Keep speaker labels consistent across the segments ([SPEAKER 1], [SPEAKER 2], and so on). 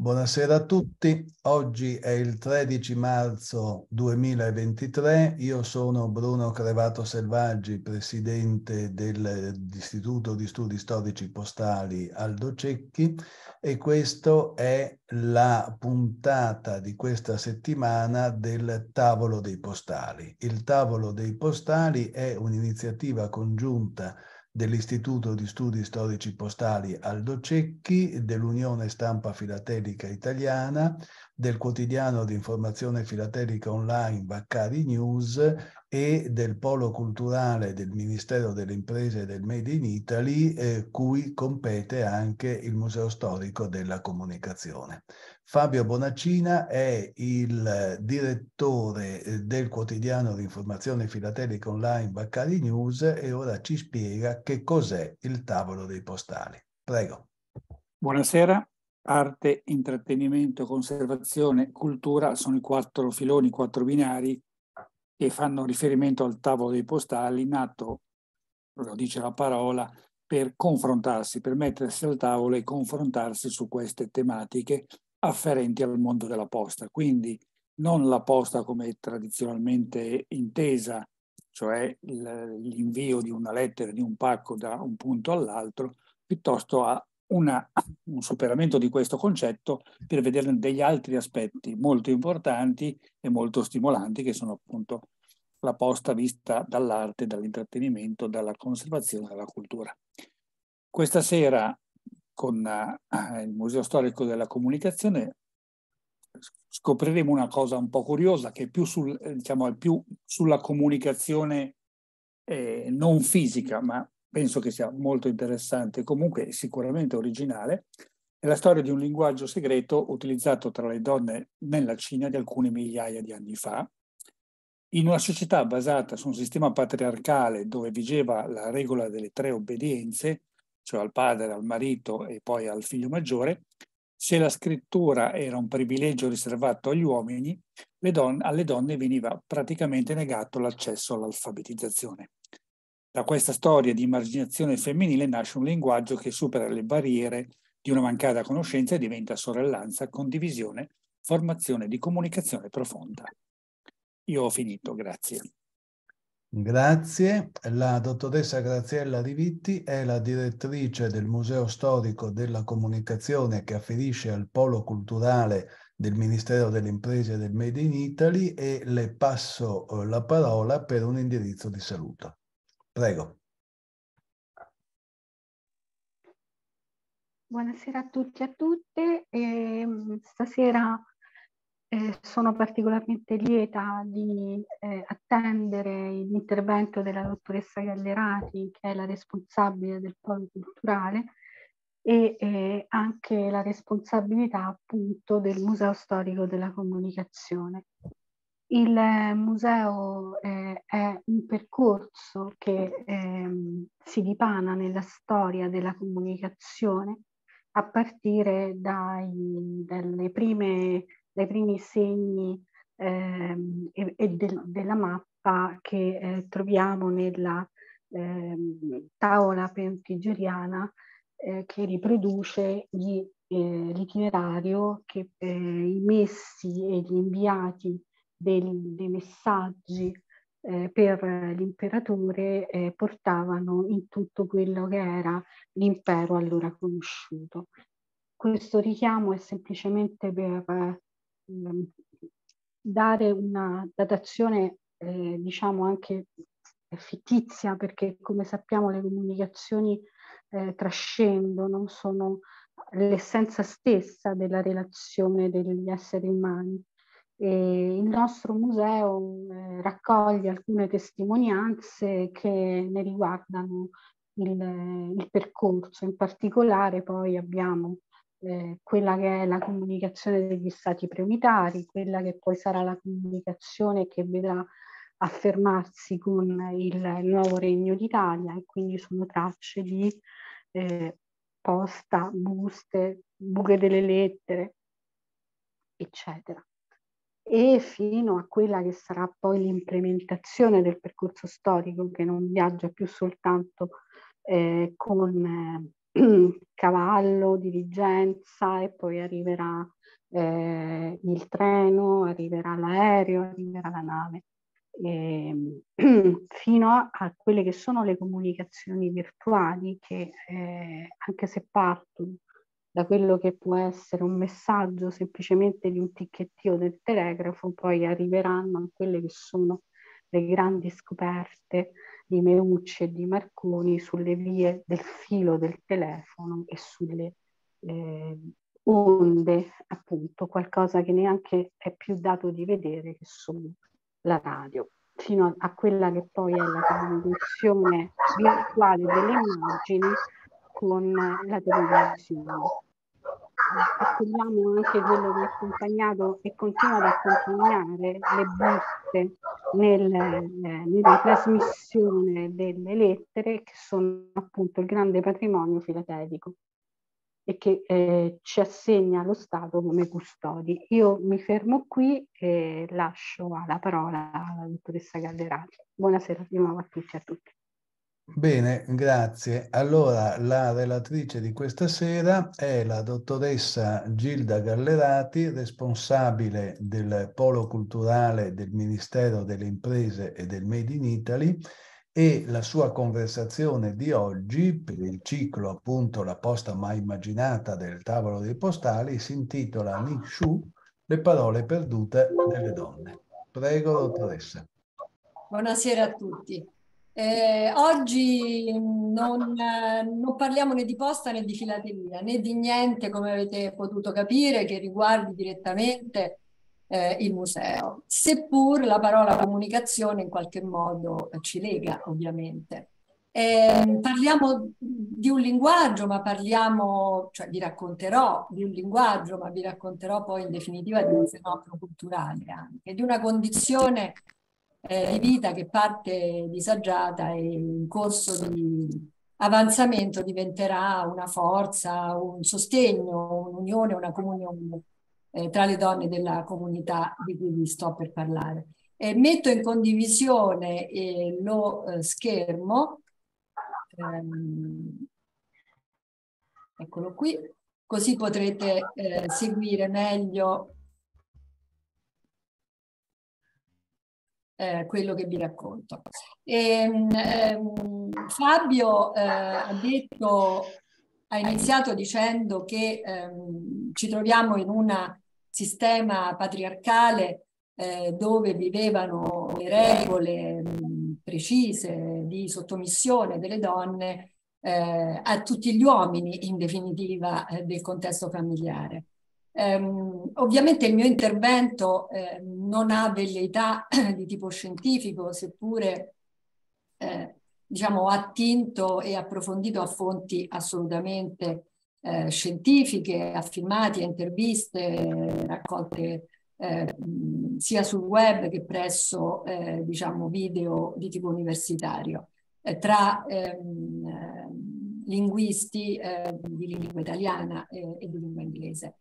[SPEAKER 1] Buonasera a tutti, oggi è il 13 marzo 2023, io sono Bruno Crevato Selvaggi, presidente dell'Istituto di Studi Storici Postali Aldo Cecchi e questa è la puntata di questa settimana del Tavolo dei Postali. Il Tavolo dei Postali è un'iniziativa congiunta dell'Istituto di Studi Storici Postali Aldo Cecchi, dell'Unione Stampa Filatelica Italiana, del quotidiano di informazione filatelica online Baccari News e del Polo Culturale del Ministero delle Imprese e del Made in Italy, eh, cui compete anche il Museo Storico della Comunicazione. Fabio Bonaccina è il direttore eh, del quotidiano di informazione filatelica online Baccari News e ora ci spiega che cos'è il tavolo dei postali. Prego.
[SPEAKER 2] Buonasera. Arte, intrattenimento, conservazione, cultura sono i quattro filoni, i quattro binari che fanno riferimento al tavolo dei postali, nato, lo dice la parola, per confrontarsi, per mettersi al tavolo e confrontarsi su queste tematiche afferenti al mondo della posta. Quindi non la posta come tradizionalmente intesa, cioè l'invio di una lettera, di un pacco da un punto all'altro, piuttosto a una, un superamento di questo concetto per vederne degli altri aspetti molto importanti e molto stimolanti che sono appunto la posta vista dall'arte, dall'intrattenimento, dalla conservazione dalla cultura. Questa sera con uh, il Museo Storico della Comunicazione scopriremo una cosa un po' curiosa che è più, sul, diciamo, è più sulla comunicazione eh, non fisica, ma penso che sia molto interessante, comunque sicuramente originale, è la storia di un linguaggio segreto utilizzato tra le donne nella Cina di alcune migliaia di anni fa. In una società basata su un sistema patriarcale dove vigeva la regola delle tre obbedienze, cioè al padre, al marito e poi al figlio maggiore, se la scrittura era un privilegio riservato agli uomini, don alle donne veniva praticamente negato l'accesso all'alfabetizzazione. Da questa storia di emarginazione femminile nasce un linguaggio che supera le barriere di una mancata conoscenza e diventa sorellanza, condivisione, formazione di comunicazione profonda. Io ho finito, grazie.
[SPEAKER 1] Grazie. La dottoressa Graziella Rivitti è la direttrice del Museo Storico della Comunicazione che afferisce al Polo Culturale del Ministero delle Imprese e del Made in Italy e le passo eh, la parola per un indirizzo di saluto. Prego.
[SPEAKER 3] Buonasera a tutti e a tutte. E, ehm, stasera eh, sono particolarmente lieta di eh, attendere l'intervento della dottoressa Gallerati, che è la responsabile del polo culturale, e eh, anche la responsabilità appunto del Museo Storico della Comunicazione. Il museo eh, è un percorso che ehm, si dipana nella storia della comunicazione a partire dai, prime, dai primi segni ehm, e, e del, della mappa che eh, troviamo nella ehm, tavola pentigeriana eh, che riproduce gli, eh, l'itinerario che eh, i messi e gli inviati dei, dei messaggi eh, per l'imperatore eh, portavano in tutto quello che era l'impero allora conosciuto. Questo richiamo è semplicemente per eh, dare una datazione, eh, diciamo anche fittizia, perché come sappiamo le comunicazioni eh, trascendono, sono l'essenza stessa della relazione degli esseri umani e il nostro museo eh, raccoglie alcune testimonianze che ne riguardano il, il percorso, in particolare poi abbiamo eh, quella che è la comunicazione degli stati preunitari, quella che poi sarà la comunicazione che vedrà affermarsi con il nuovo Regno d'Italia e quindi sono tracce di eh, posta, buste, buche delle lettere, eccetera e fino a quella che sarà poi l'implementazione del percorso storico che non viaggia più soltanto eh, con cavallo, diligenza e poi arriverà eh, il treno, arriverà l'aereo, arriverà la nave, e, fino a, a, quelle che sono le comunicazioni virtuali che eh, anche se partono da quello che può essere un messaggio semplicemente di un ticchettio del telegrafo, poi arriveranno a quelle che sono le grandi scoperte di Meucci e di Marconi sulle vie del filo del telefono e sulle eh, onde, appunto, qualcosa che neanche è più dato di vedere, che sono la radio, fino a quella che poi è la comunicazione virtuale delle immagini con la televisione. Accogliamo anche quello che ha accompagnato e continua ad accompagnare le buste nel, eh, nella trasmissione delle lettere che sono appunto il grande patrimonio filatelico e che eh, ci assegna lo Stato come custodi. Io mi fermo qui e lascio la parola alla dottoressa Gallerati. Buonasera di nuovo a tutti e a tutti.
[SPEAKER 1] Bene, grazie. Allora, la relatrice di questa sera è la dottoressa Gilda Gallerati, responsabile del Polo Culturale del Ministero delle Imprese e del Made in Italy e la sua conversazione di oggi per il ciclo appunto La posta mai immaginata del tavolo dei postali si intitola Nishu, le parole perdute delle donne. Prego, dottoressa.
[SPEAKER 4] Buonasera a tutti. Eh, oggi non, non, parliamo né di posta né di filatelia, né di niente, come avete potuto capire, che riguardi direttamente eh, il museo, seppur la parola comunicazione in qualche modo ci lega ovviamente. Eh, parliamo di un linguaggio, ma parliamo, cioè vi racconterò di un linguaggio, ma vi racconterò poi in definitiva di un fenomeno culturale anche, di una condizione eh, di vita che parte disagiata e in corso di avanzamento diventerà una forza, un sostegno, un'unione, una comunione eh, tra le donne della comunità di cui vi sto per parlare. E metto in condivisione eh, lo eh, schermo, ehm, eccolo qui, così potrete eh, seguire meglio eh, quello che vi racconto. E, ehm, ehm, Fabio eh, ha detto ha iniziato dicendo che ehm, ci troviamo in un sistema patriarcale eh, dove vivevano le regole mh, precise di sottomissione delle donne eh, a tutti gli uomini, in definitiva, eh, del contesto familiare. Um, ovviamente il mio intervento eh, non ha velleità di tipo scientifico, seppure eh, diciamo, attinto e approfondito a fonti assolutamente eh, scientifiche, a filmati, a interviste raccolte eh, sia sul web che presso eh, diciamo, video di tipo universitario eh, tra ehm, eh, linguisti eh, di lingua italiana e di lingua inglese.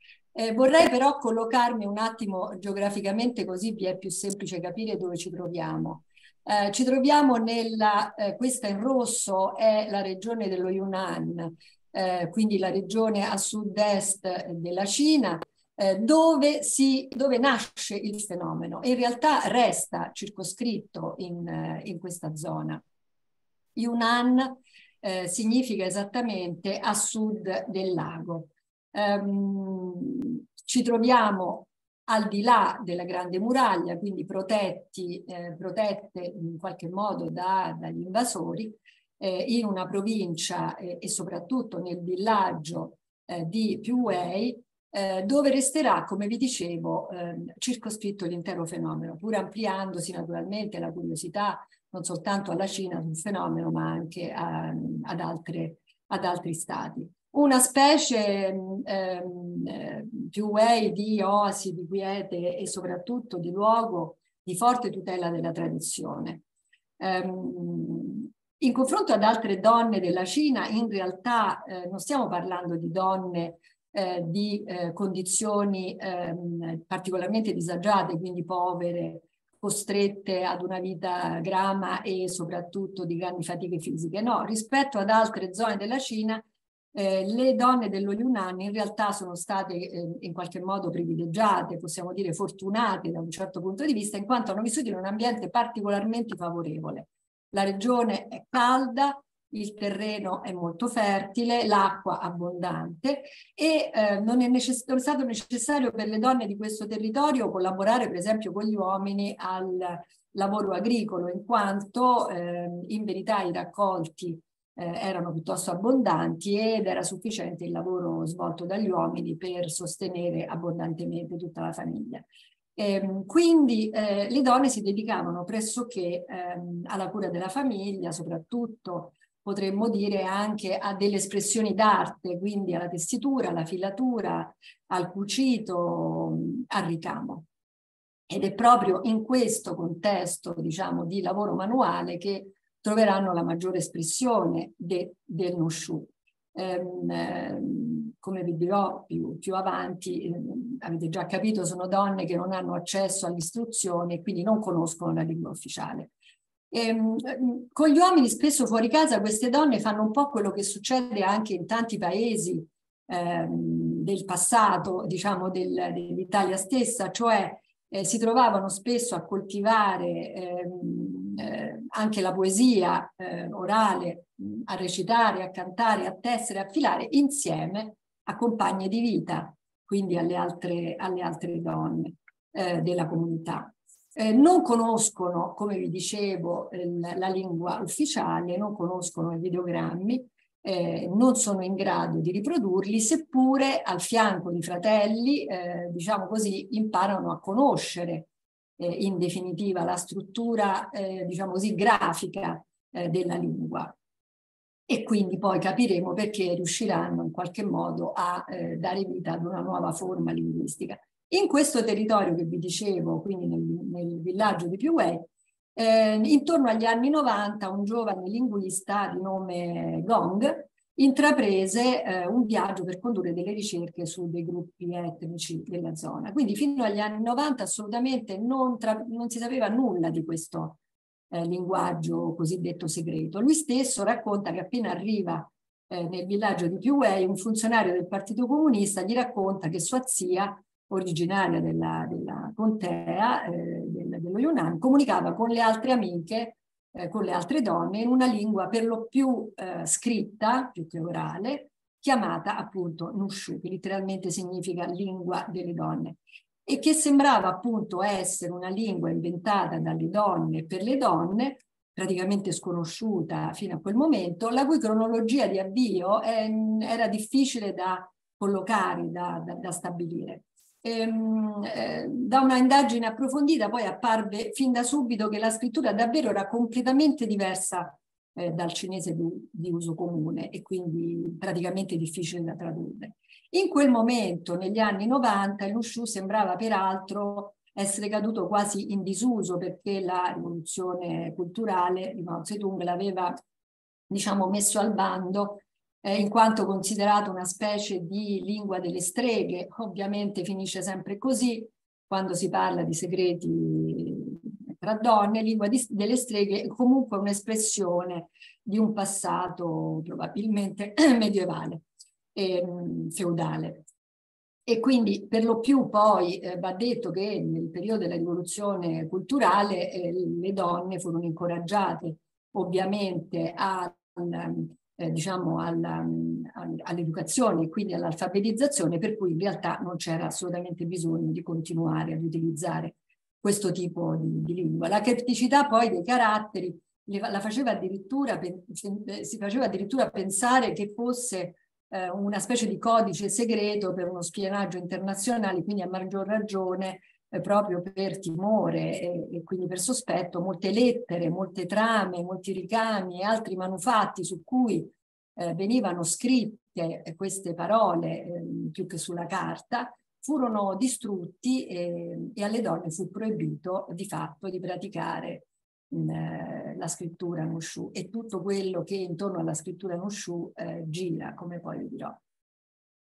[SPEAKER 4] Vorrei però collocarmi un attimo geograficamente così vi è più semplice capire dove ci troviamo. Eh, ci troviamo nella, eh, questa in rosso è la regione dello Yunnan, eh, quindi la regione a sud-est della Cina, eh, dove, si, dove nasce il fenomeno. In realtà resta circoscritto in, eh, in questa zona. Yunnan eh, significa esattamente a sud del lago. Um, ci troviamo al di là della grande muraglia, quindi protetti, eh, protette in qualche modo da, dagli invasori, eh, in una provincia eh, e soprattutto nel villaggio eh, di Puwei, eh, dove resterà, come vi dicevo, ehm, circoscritto l'intero fenomeno, pur ampliandosi naturalmente la curiosità non soltanto alla Cina sul fenomeno, ma anche a, ad, altre, ad altri stati una specie ehm, eh, più way di oasi, di quiete e soprattutto di luogo di forte tutela della tradizione. Um, in confronto ad altre donne della Cina, in realtà eh, non stiamo parlando di donne eh, di eh, condizioni ehm, particolarmente disagiate, quindi povere, costrette ad una vita grama e soprattutto di grandi fatiche fisiche. No, rispetto ad altre zone della Cina eh, le donne dello Yunnan in realtà sono state eh, in qualche modo privilegiate, possiamo dire fortunate da un certo punto di vista, in quanto hanno vissuto in un ambiente particolarmente favorevole. La regione è calda, il terreno è molto fertile, l'acqua abbondante e eh, non, è necess- non, è stato necessario per le donne di questo territorio collaborare per esempio con gli uomini al lavoro agricolo, in quanto eh, in verità i raccolti eh, erano piuttosto abbondanti ed era sufficiente il lavoro svolto dagli uomini per sostenere abbondantemente tutta la famiglia. Eh, quindi eh, le donne si dedicavano pressoché ehm, alla cura della famiglia, soprattutto potremmo dire anche a delle espressioni d'arte, quindi alla tessitura, alla filatura, al cucito, al ricamo. Ed è proprio in questo contesto, diciamo, di lavoro manuale che troveranno la maggiore espressione de, del Nushu. Ehm, ehm, come vi dirò più, più avanti, ehm, avete già capito, sono donne che non hanno accesso all'istruzione e quindi non conoscono la lingua ufficiale. Ehm, con gli uomini spesso fuori casa queste donne fanno un po' quello che succede anche in tanti paesi ehm, del passato, diciamo del, dell'Italia stessa, cioè eh, si trovavano spesso a coltivare ehm, eh, anche la poesia eh, orale, a recitare, a cantare, a tessere, a filare insieme a compagne di vita, quindi alle altre, alle altre donne eh, della comunità. Eh, non conoscono, come vi dicevo, la lingua ufficiale, non conoscono i videogrammi, eh, non sono in grado di riprodurli, seppure al fianco di fratelli, eh, diciamo così, imparano a conoscere eh, in definitiva la struttura, eh, diciamo così, grafica eh, della lingua. E quindi poi capiremo perché riusciranno in qualche modo a dare vita ad una nuova forma linguistica. In questo territorio che vi dicevo, quindi nel, nel villaggio di Piuè, eh, intorno agli anni 90 un giovane linguista di nome Gong intraprese eh, un viaggio per condurre delle ricerche su dei gruppi etnici della zona. Quindi fino agli anni 90 assolutamente non, non si sapeva nulla di questo eh, linguaggio cosiddetto segreto. Lui stesso racconta che appena arriva eh, nel villaggio di Piuei un funzionario del Partito Comunista gli racconta che sua zia originaria della, della contea eh, del, dello Yunnan, comunicava con le altre amiche, eh, con le altre donne, in una lingua per lo più eh, scritta, più che orale, chiamata appunto Nushu, che letteralmente significa lingua delle donne, e che sembrava appunto essere una lingua inventata dalle donne per le donne, praticamente sconosciuta fino a quel momento, la cui cronologia di avvio ehm, era difficile da collocare, da, da, da stabilire ehm, eh, da una indagine approfondita poi apparve fin da subito che la scrittura davvero era completamente diversa eh, dal cinese di, di, uso comune e quindi praticamente difficile da tradurre. In quel momento, negli anni 90, il Lushu sembrava peraltro essere caduto quasi in disuso perché la rivoluzione culturale di Mao Zedong l'aveva diciamo messo al bando eh, in quanto considerato una specie di lingua delle streghe. Ovviamente finisce sempre così quando si parla di segreti tra donne, lingua di, delle streghe è comunque un'espressione di un passato probabilmente medievale e ehm, feudale. E quindi per lo più poi eh, va detto che nel periodo della rivoluzione culturale eh, le donne furono incoraggiate ovviamente a eh, diciamo alla, all'educazione e quindi all'alfabetizzazione, per cui in realtà non c'era assolutamente bisogno di continuare ad utilizzare questo tipo di, di lingua. La criticità poi dei caratteri la faceva addirittura, si faceva addirittura pensare che fosse eh, una specie di codice segreto per uno spionaggio internazionale, quindi a maggior ragione eh, proprio per timore e, e, quindi per sospetto, molte lettere, molte trame, molti ricami e altri manufatti su cui eh, venivano scritte queste parole eh, più che sulla carta, furono distrutti e, e, alle donne fu proibito di fatto di praticare eh, la scrittura Nushu e tutto quello che intorno alla scrittura Nushu eh, gira, come poi vi dirò.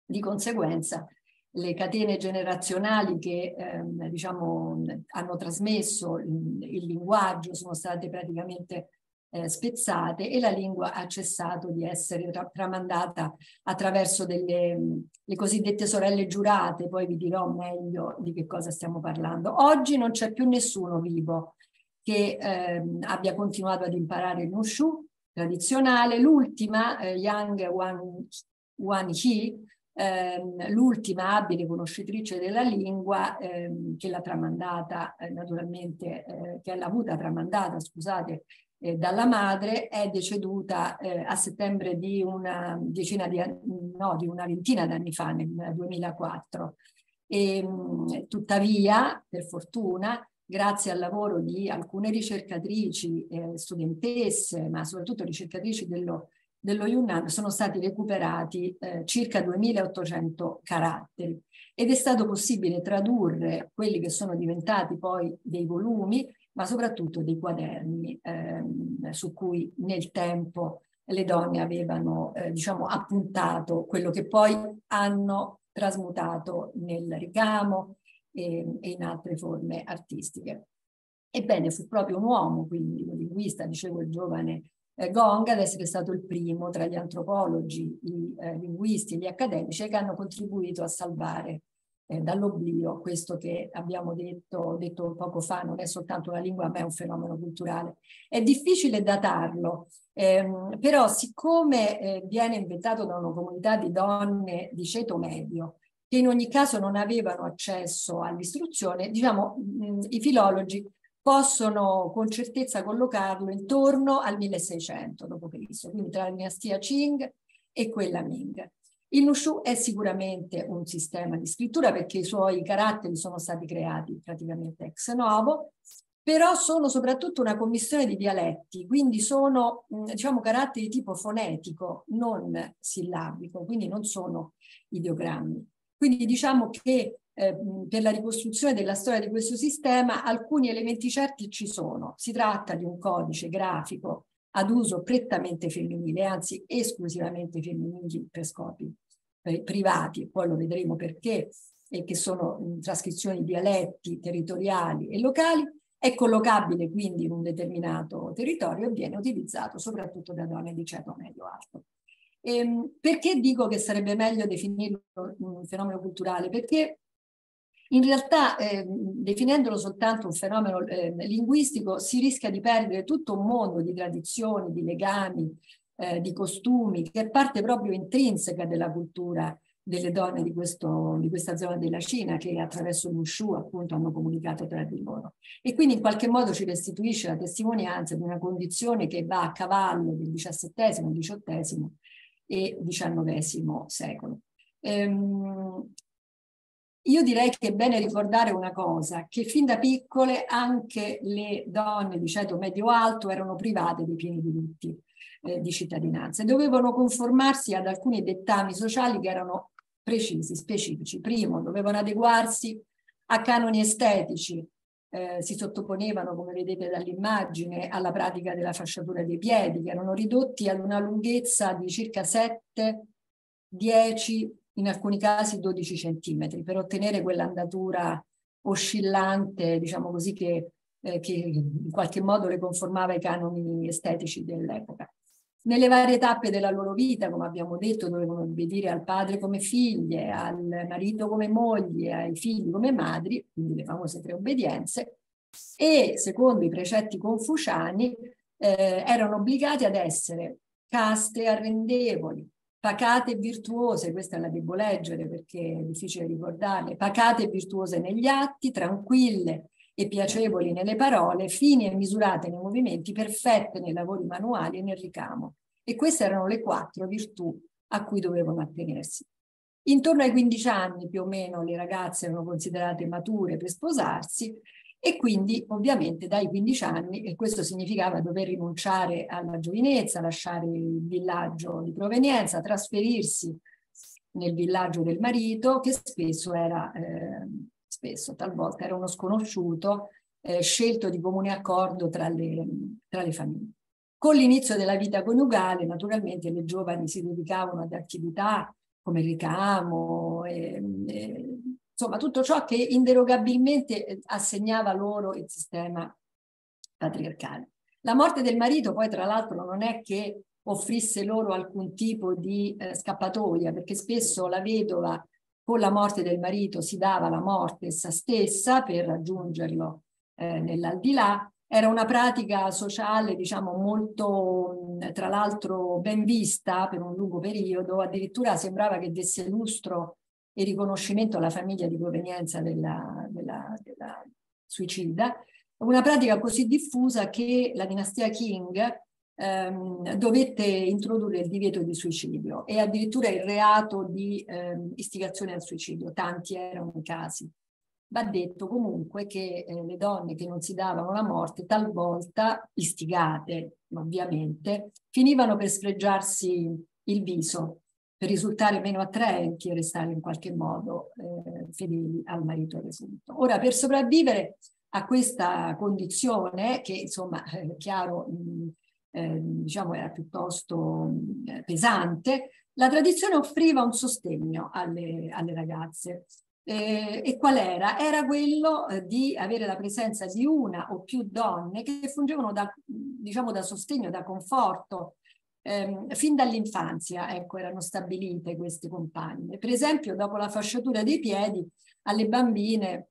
[SPEAKER 4] Di conseguenza, le catene generazionali che ehm, diciamo, hanno trasmesso il, linguaggio sono state praticamente eh, spezzate e la lingua ha cessato di essere tra tramandata attraverso delle le cosiddette sorelle giurate, poi vi dirò meglio di che cosa stiamo parlando. Oggi non c'è più nessuno vivo che eh, abbia continuato ad imparare il Nushu tradizionale. L'ultima, eh, Yang Wan, Wan ehm, l'ultima abile conoscitrice della lingua ehm, che l'ha tramandata, eh, naturalmente, eh, che l'ha avuta tramandata, scusate, eh, dalla madre, è deceduta eh, a settembre di una decina di anni, no, di una ventina d'anni fa, nel 2004. E, mh, tuttavia, per fortuna, grazie al lavoro di alcune ricercatrici, eh, studentesse, ma soprattutto ricercatrici dello, dello Yunnan, sono stati recuperati eh, circa 2800 caratteri ed è stato possibile tradurre quelli che sono diventati poi dei volumi, ma soprattutto dei quaderni ehm, su cui nel tempo le donne avevano eh, diciamo appuntato quello che poi hanno trasmutato nel ricamo, e, e in altre forme artistiche. Ebbene, fu proprio un uomo, quindi un linguista, dicevo il giovane eh, Gong, ad essere stato il primo tra gli antropologi, i eh, linguisti gli accademici che hanno contribuito a salvare eh, dall'oblio questo che abbiamo detto, detto poco fa, non è soltanto una lingua ma è un fenomeno culturale. È difficile datarlo, ehm, però siccome eh, viene inventato da una comunità di donne di ceto medio, che in ogni caso non avevano accesso all'istruzione, diciamo mh, i filologi possono con certezza collocarlo intorno al 1600 d.C., quindi tra la dinastia Qing e quella Ming. Il Nushu è sicuramente un sistema di scrittura perché i suoi caratteri sono stati creati praticamente ex novo, però sono soprattutto una commissione di dialetti, quindi sono diciamo caratteri di tipo fonetico, non sillabico, quindi non sono ideogrammi. Quindi diciamo che eh, per la ricostruzione della storia di questo sistema alcuni elementi certi ci sono. Si tratta di un codice grafico ad uso prettamente femminile, anzi esclusivamente femminili per scopi eh, privati, poi lo vedremo perché, e che sono mh, trascrizioni di dialetti territoriali e locali, è collocabile quindi in un determinato territorio e viene utilizzato soprattutto da donne di ceto medio-alto. Ehm, perché dico che sarebbe meglio definirlo un fenomeno culturale? Perché in realtà eh, definendolo soltanto un fenomeno eh, linguistico si rischia di perdere tutto un mondo di tradizioni, di legami, eh, di costumi, che è parte proprio intrinseca della cultura delle donne di, questo, di, questa zona della Cina che attraverso l'Ushu appunto hanno comunicato tra di loro. E quindi in qualche modo ci restituisce la testimonianza di una condizione che va a cavallo del XVII, XVIII e XIX secolo. Ehm, io direi che è bene ricordare una cosa, che fin da piccole anche le donne di ceto medio-alto erano private dei pieni diritti eh, di cittadinanza e dovevano conformarsi ad alcuni dettami sociali che erano precisi, specifici. Primo, dovevano adeguarsi a canoni estetici, eh, si sottoponevano, come vedete dall'immagine, alla pratica della fasciatura dei piedi, che erano ridotti ad una lunghezza di circa 7, 10, in alcuni casi 12 centimetri, per ottenere quell'andatura oscillante, diciamo così, che, eh, che in qualche modo le conformava ai canoni estetici dell'epoca. Nelle varie tappe della loro vita, come abbiamo detto, dovevano obbedire al padre come figlie, al marito come moglie, ai figli come madri, quindi le famose tre obbedienze, e secondo i precetti confuciani eh, erano obbligati ad essere caste, arrendevoli, pacate e virtuose, questa la devo leggere perché è difficile ricordarle, pacate e virtuose negli atti, tranquille e piacevoli nelle parole, fini e misurate nei movimenti, perfette nei lavori manuali e nel ricamo. E queste erano le quattro virtù a cui dovevano attenersi. Intorno ai 15 anni più o meno le ragazze erano considerate mature per sposarsi e quindi ovviamente dai 15 anni, e questo significava dover rinunciare alla giovinezza, lasciare il villaggio di provenienza, trasferirsi nel villaggio del marito, che spesso era eh, spesso, talvolta era uno sconosciuto eh, scelto di comune accordo tra le, tra le famiglie. Con l'inizio della vita coniugale, naturalmente, le giovani si dedicavano ad attività come ricamo, e, e, insomma, tutto ciò che inderogabilmente eh, assegnava loro il sistema patriarcale. La morte del marito poi tra l'altro non è che offrisse loro alcun tipo di eh, scappatoia, perché spesso la vedova con la morte del marito si dava la morte essa stessa per raggiungerlo eh, nell'aldilà. Era una pratica sociale, diciamo, molto, tra l'altro, ben vista per un lungo periodo, addirittura sembrava che desse lustro e riconoscimento alla famiglia di provenienza della, della, della suicida, una pratica così diffusa che la dinastia King ehm, dovette introdurre il divieto di suicidio e addirittura il reato di ehm, istigazione al suicidio, tanti erano i casi. Va detto comunque che eh, le donne che non si davano la morte talvolta, istigate ovviamente, finivano per sfregiarsi il viso per risultare meno attraenti e restare in qualche modo eh, fedeli al marito defunto. Ora, per sopravvivere a questa condizione, che insomma, è chiaro, mh, eh, diciamo era piuttosto mh, pesante, la tradizione offriva un sostegno alle, alle ragazze. Eh, e qual era? Era quello eh, di avere la presenza di una o più donne che fungevano da, diciamo, da sostegno, da conforto, eh, fin dall'infanzia, ecco, erano stabilite queste compagne. Per esempio, dopo la fasciatura dei piedi, alle bambine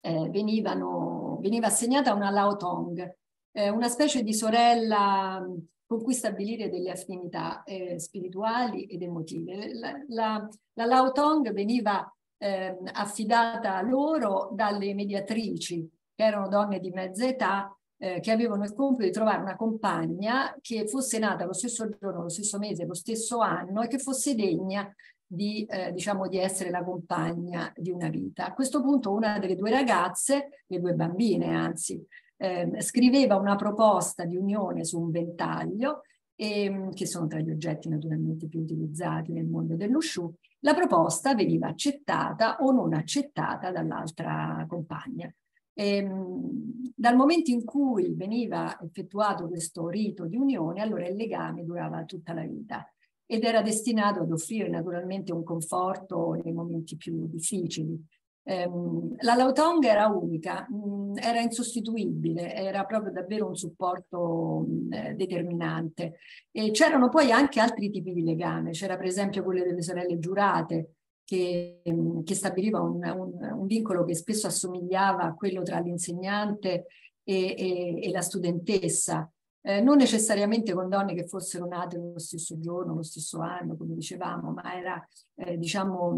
[SPEAKER 4] eh, venivano, veniva assegnata una laotong, eh, una specie di sorella con cui stabilire delle affinità eh, spirituali ed emotive. La, la, la laotong veniva eh, affidata loro dalle mediatrici, che erano donne di mezza età, eh, che avevano il compito di trovare una compagna che fosse nata lo stesso giorno, lo stesso mese, lo stesso anno e che fosse degna di, eh, diciamo, di essere la compagna di una vita. A questo punto una delle due ragazze, le due bambine anzi, eh, scriveva una proposta di unione su un ventaglio, e, ehm, che sono tra gli oggetti naturalmente più utilizzati nel mondo dell'usciù, la proposta veniva accettata o non accettata dall'altra compagna. E, ehm, dal momento in cui veniva effettuato questo rito di unione, allora il legame durava tutta la vita ed era destinato ad offrire naturalmente un conforto nei momenti più difficili. Um, la Lautong era unica, um, era insostituibile, era proprio davvero un supporto um, determinante. E c'erano poi anche altri tipi di legame, c'era per esempio quello delle sorelle giurate, che, che stabiliva un, un, un, vincolo che spesso assomigliava a quello tra l'insegnante e, e, e la studentessa, eh, non necessariamente con donne che fossero nate lo stesso giorno, lo stesso anno, come dicevamo, ma era eh, diciamo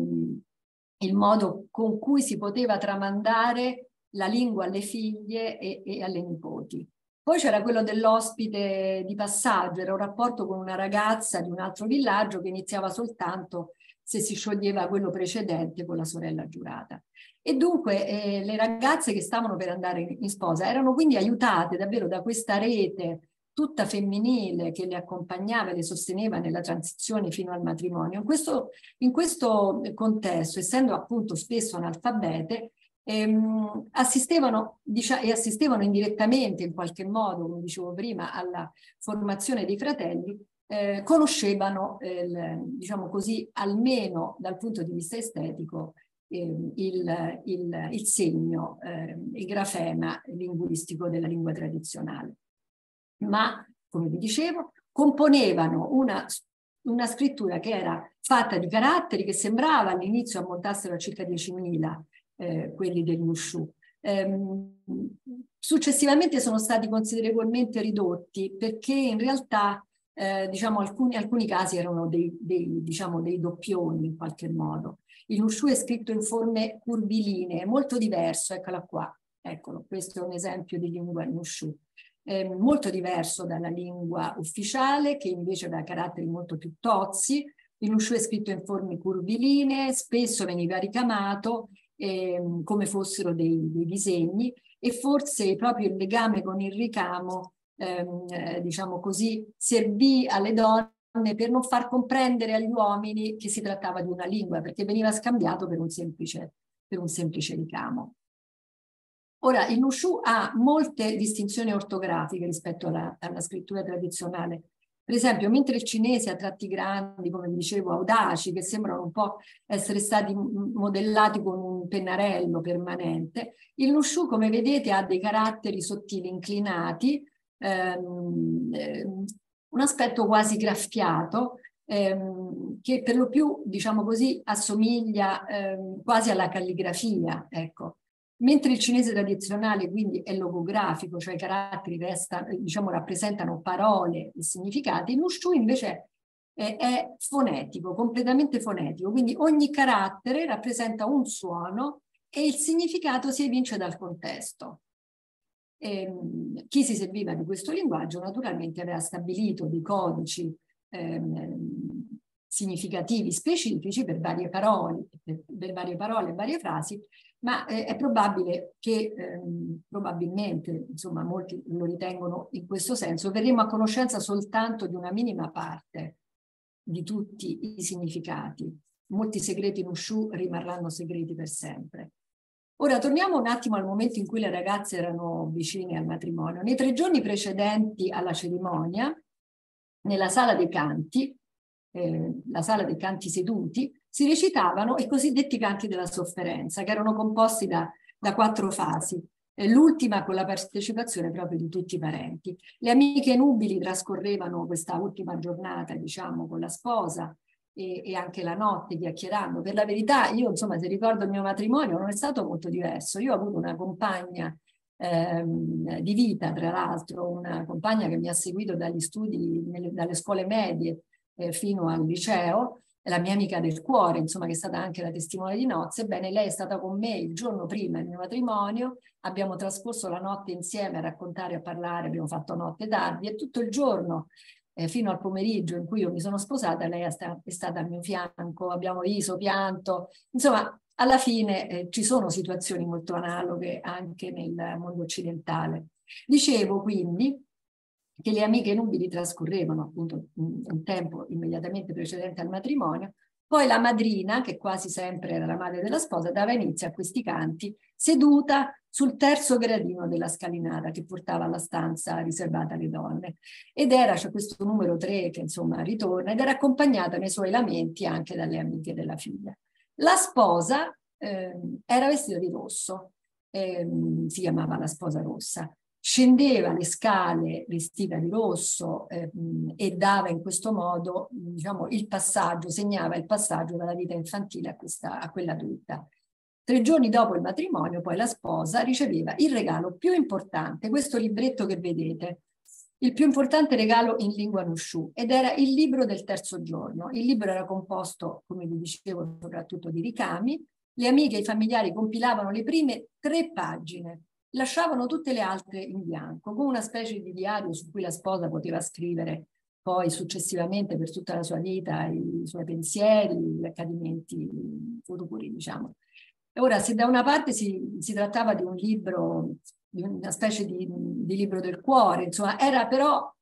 [SPEAKER 4] il modo con cui si poteva tramandare la lingua alle figlie e, e alle nipoti. Poi c'era quello dell'ospite di passaggio, era un rapporto con una ragazza di un altro villaggio che iniziava soltanto se si scioglieva quello precedente con la sorella giurata. E dunque eh, le ragazze che stavano per andare in, in sposa erano quindi aiutate davvero da questa rete tutta femminile che le accompagnava e le sosteneva nella transizione fino al matrimonio. In questo, in questo contesto, essendo appunto spesso analfabete, ehm, assistevano, diciamo, e assistevano indirettamente in qualche modo, come dicevo prima, alla formazione dei fratelli, eh, conoscevano, eh, diciamo così, almeno dal punto di vista estetico, eh, il, il, il, segno, ehm, il grafema linguistico della lingua tradizionale. Ma, come vi dicevo, componevano una, una scrittura che era fatta di caratteri che sembrava all'inizio ammontassero a circa 10.000 eh, quelli del Mushu. Ehm, successivamente sono stati considerevolmente ridotti perché in realtà eh, diciamo, alcuni, alcuni, casi erano dei, dei, diciamo, dei doppioni in qualche modo. Il Nushu è scritto in forme curvilinee, molto diverso, eccola qua, eccolo, questo è un esempio di lingua Nushu. Eh, molto diverso dalla lingua ufficiale che invece aveva caratteri molto più tozzi. Il Nushu è scritto in forme curvilinee, spesso veniva ricamato eh, come fossero dei, dei disegni e forse proprio il legame con il ricamo ehm, eh, diciamo così, servì alle donne per non far comprendere agli uomini che si trattava di una lingua, perché veniva scambiato per un semplice, per un semplice ricamo. Ora, il Nushu ha molte distinzioni ortografiche rispetto alla, alla, scrittura tradizionale. Per esempio, mentre il cinese ha tratti grandi, come vi dicevo, audaci, che sembrano un po' essere stati modellati con un pennarello permanente, il Nushu, come vedete, ha dei caratteri sottili inclinati, ehm, ehm, un aspetto quasi graffiato ehm, che per lo più, diciamo così, assomiglia ehm, quasi alla calligrafia, ecco. Mentre il cinese tradizionale quindi è logografico, cioè i caratteri resta, diciamo, rappresentano parole e significati, il invece è, è fonetico, completamente fonetico, quindi ogni carattere rappresenta un suono e il significato si evince dal contesto. E, ehm, chi si serviva di questo linguaggio naturalmente aveva stabilito dei codici ehm, significativi specifici per varie parole, per, per varie parole e varie frasi, ma eh, è probabile che, ehm, probabilmente, insomma, molti lo ritengono in questo senso, verremo a conoscenza soltanto di una minima parte di tutti i significati. Molti segreti in Ushu rimarranno segreti per sempre. Ora torniamo un attimo al momento in cui le ragazze erano vicine al matrimonio. Nei tre giorni precedenti alla cerimonia, nella sala dei canti, eh, la sala dei canti seduti, si recitavano i cosiddetti canti della sofferenza, che erano composti da, da quattro fasi. Eh, l'ultima con la partecipazione proprio di tutti i parenti. Le amiche nubili trascorrevano questa ultima giornata, diciamo, con la sposa, e, e, anche la notte chiacchierando. Per la verità, io insomma, se ricordo il mio matrimonio, non è stato molto diverso. Io ho avuto una compagna ehm, di vita, tra l'altro, una compagna che mi ha seguito dagli studi, nelle, dalle scuole medie eh, fino al liceo, la mia amica del cuore, insomma, che è stata anche la testimone di nozze. Ebbene, lei è stata con me il giorno prima del mio matrimonio, abbiamo trascorso la notte insieme a raccontare, a parlare, abbiamo fatto notte tardi e tutto il giorno eh, fino al pomeriggio in cui io mi sono sposata, lei è, sta, è stata al mio fianco, abbiamo riso, pianto, insomma, alla fine eh, ci sono situazioni molto analoghe anche nel mondo occidentale. Dicevo quindi che le amiche nubili trascorrevano appunto un, tempo immediatamente precedente al matrimonio poi la madrina, che quasi sempre era la madre della sposa, dava inizio a questi canti seduta sul terzo gradino della scalinata che portava alla stanza riservata alle donne. Ed era, c'è questo numero tre che insomma ritorna, ed era accompagnata nei suoi lamenti anche dalle amiche della figlia. La sposa eh, era vestita di rosso, eh, si chiamava la sposa rossa, scendeva le scale vestita di rosso eh, e dava in questo modo diciamo, il passaggio, segnava il passaggio dalla vita infantile a, questa, a quella adulta. Tre giorni dopo il matrimonio, poi la sposa riceveva il regalo più importante, questo libretto che vedete, il più importante regalo in lingua Nushu ed era il libro del terzo giorno. Il libro era composto, come vi dicevo, soprattutto di ricami. Le amiche e i familiari compilavano le prime tre pagine lasciavano tutte le altre in bianco, come una specie di diario su cui la sposa poteva scrivere poi successivamente per tutta la sua vita i suoi pensieri, gli accadimenti futuri, diciamo. Ora, se da una parte si, si trattava di un libro, di una specie di, di, libro del cuore, insomma, era però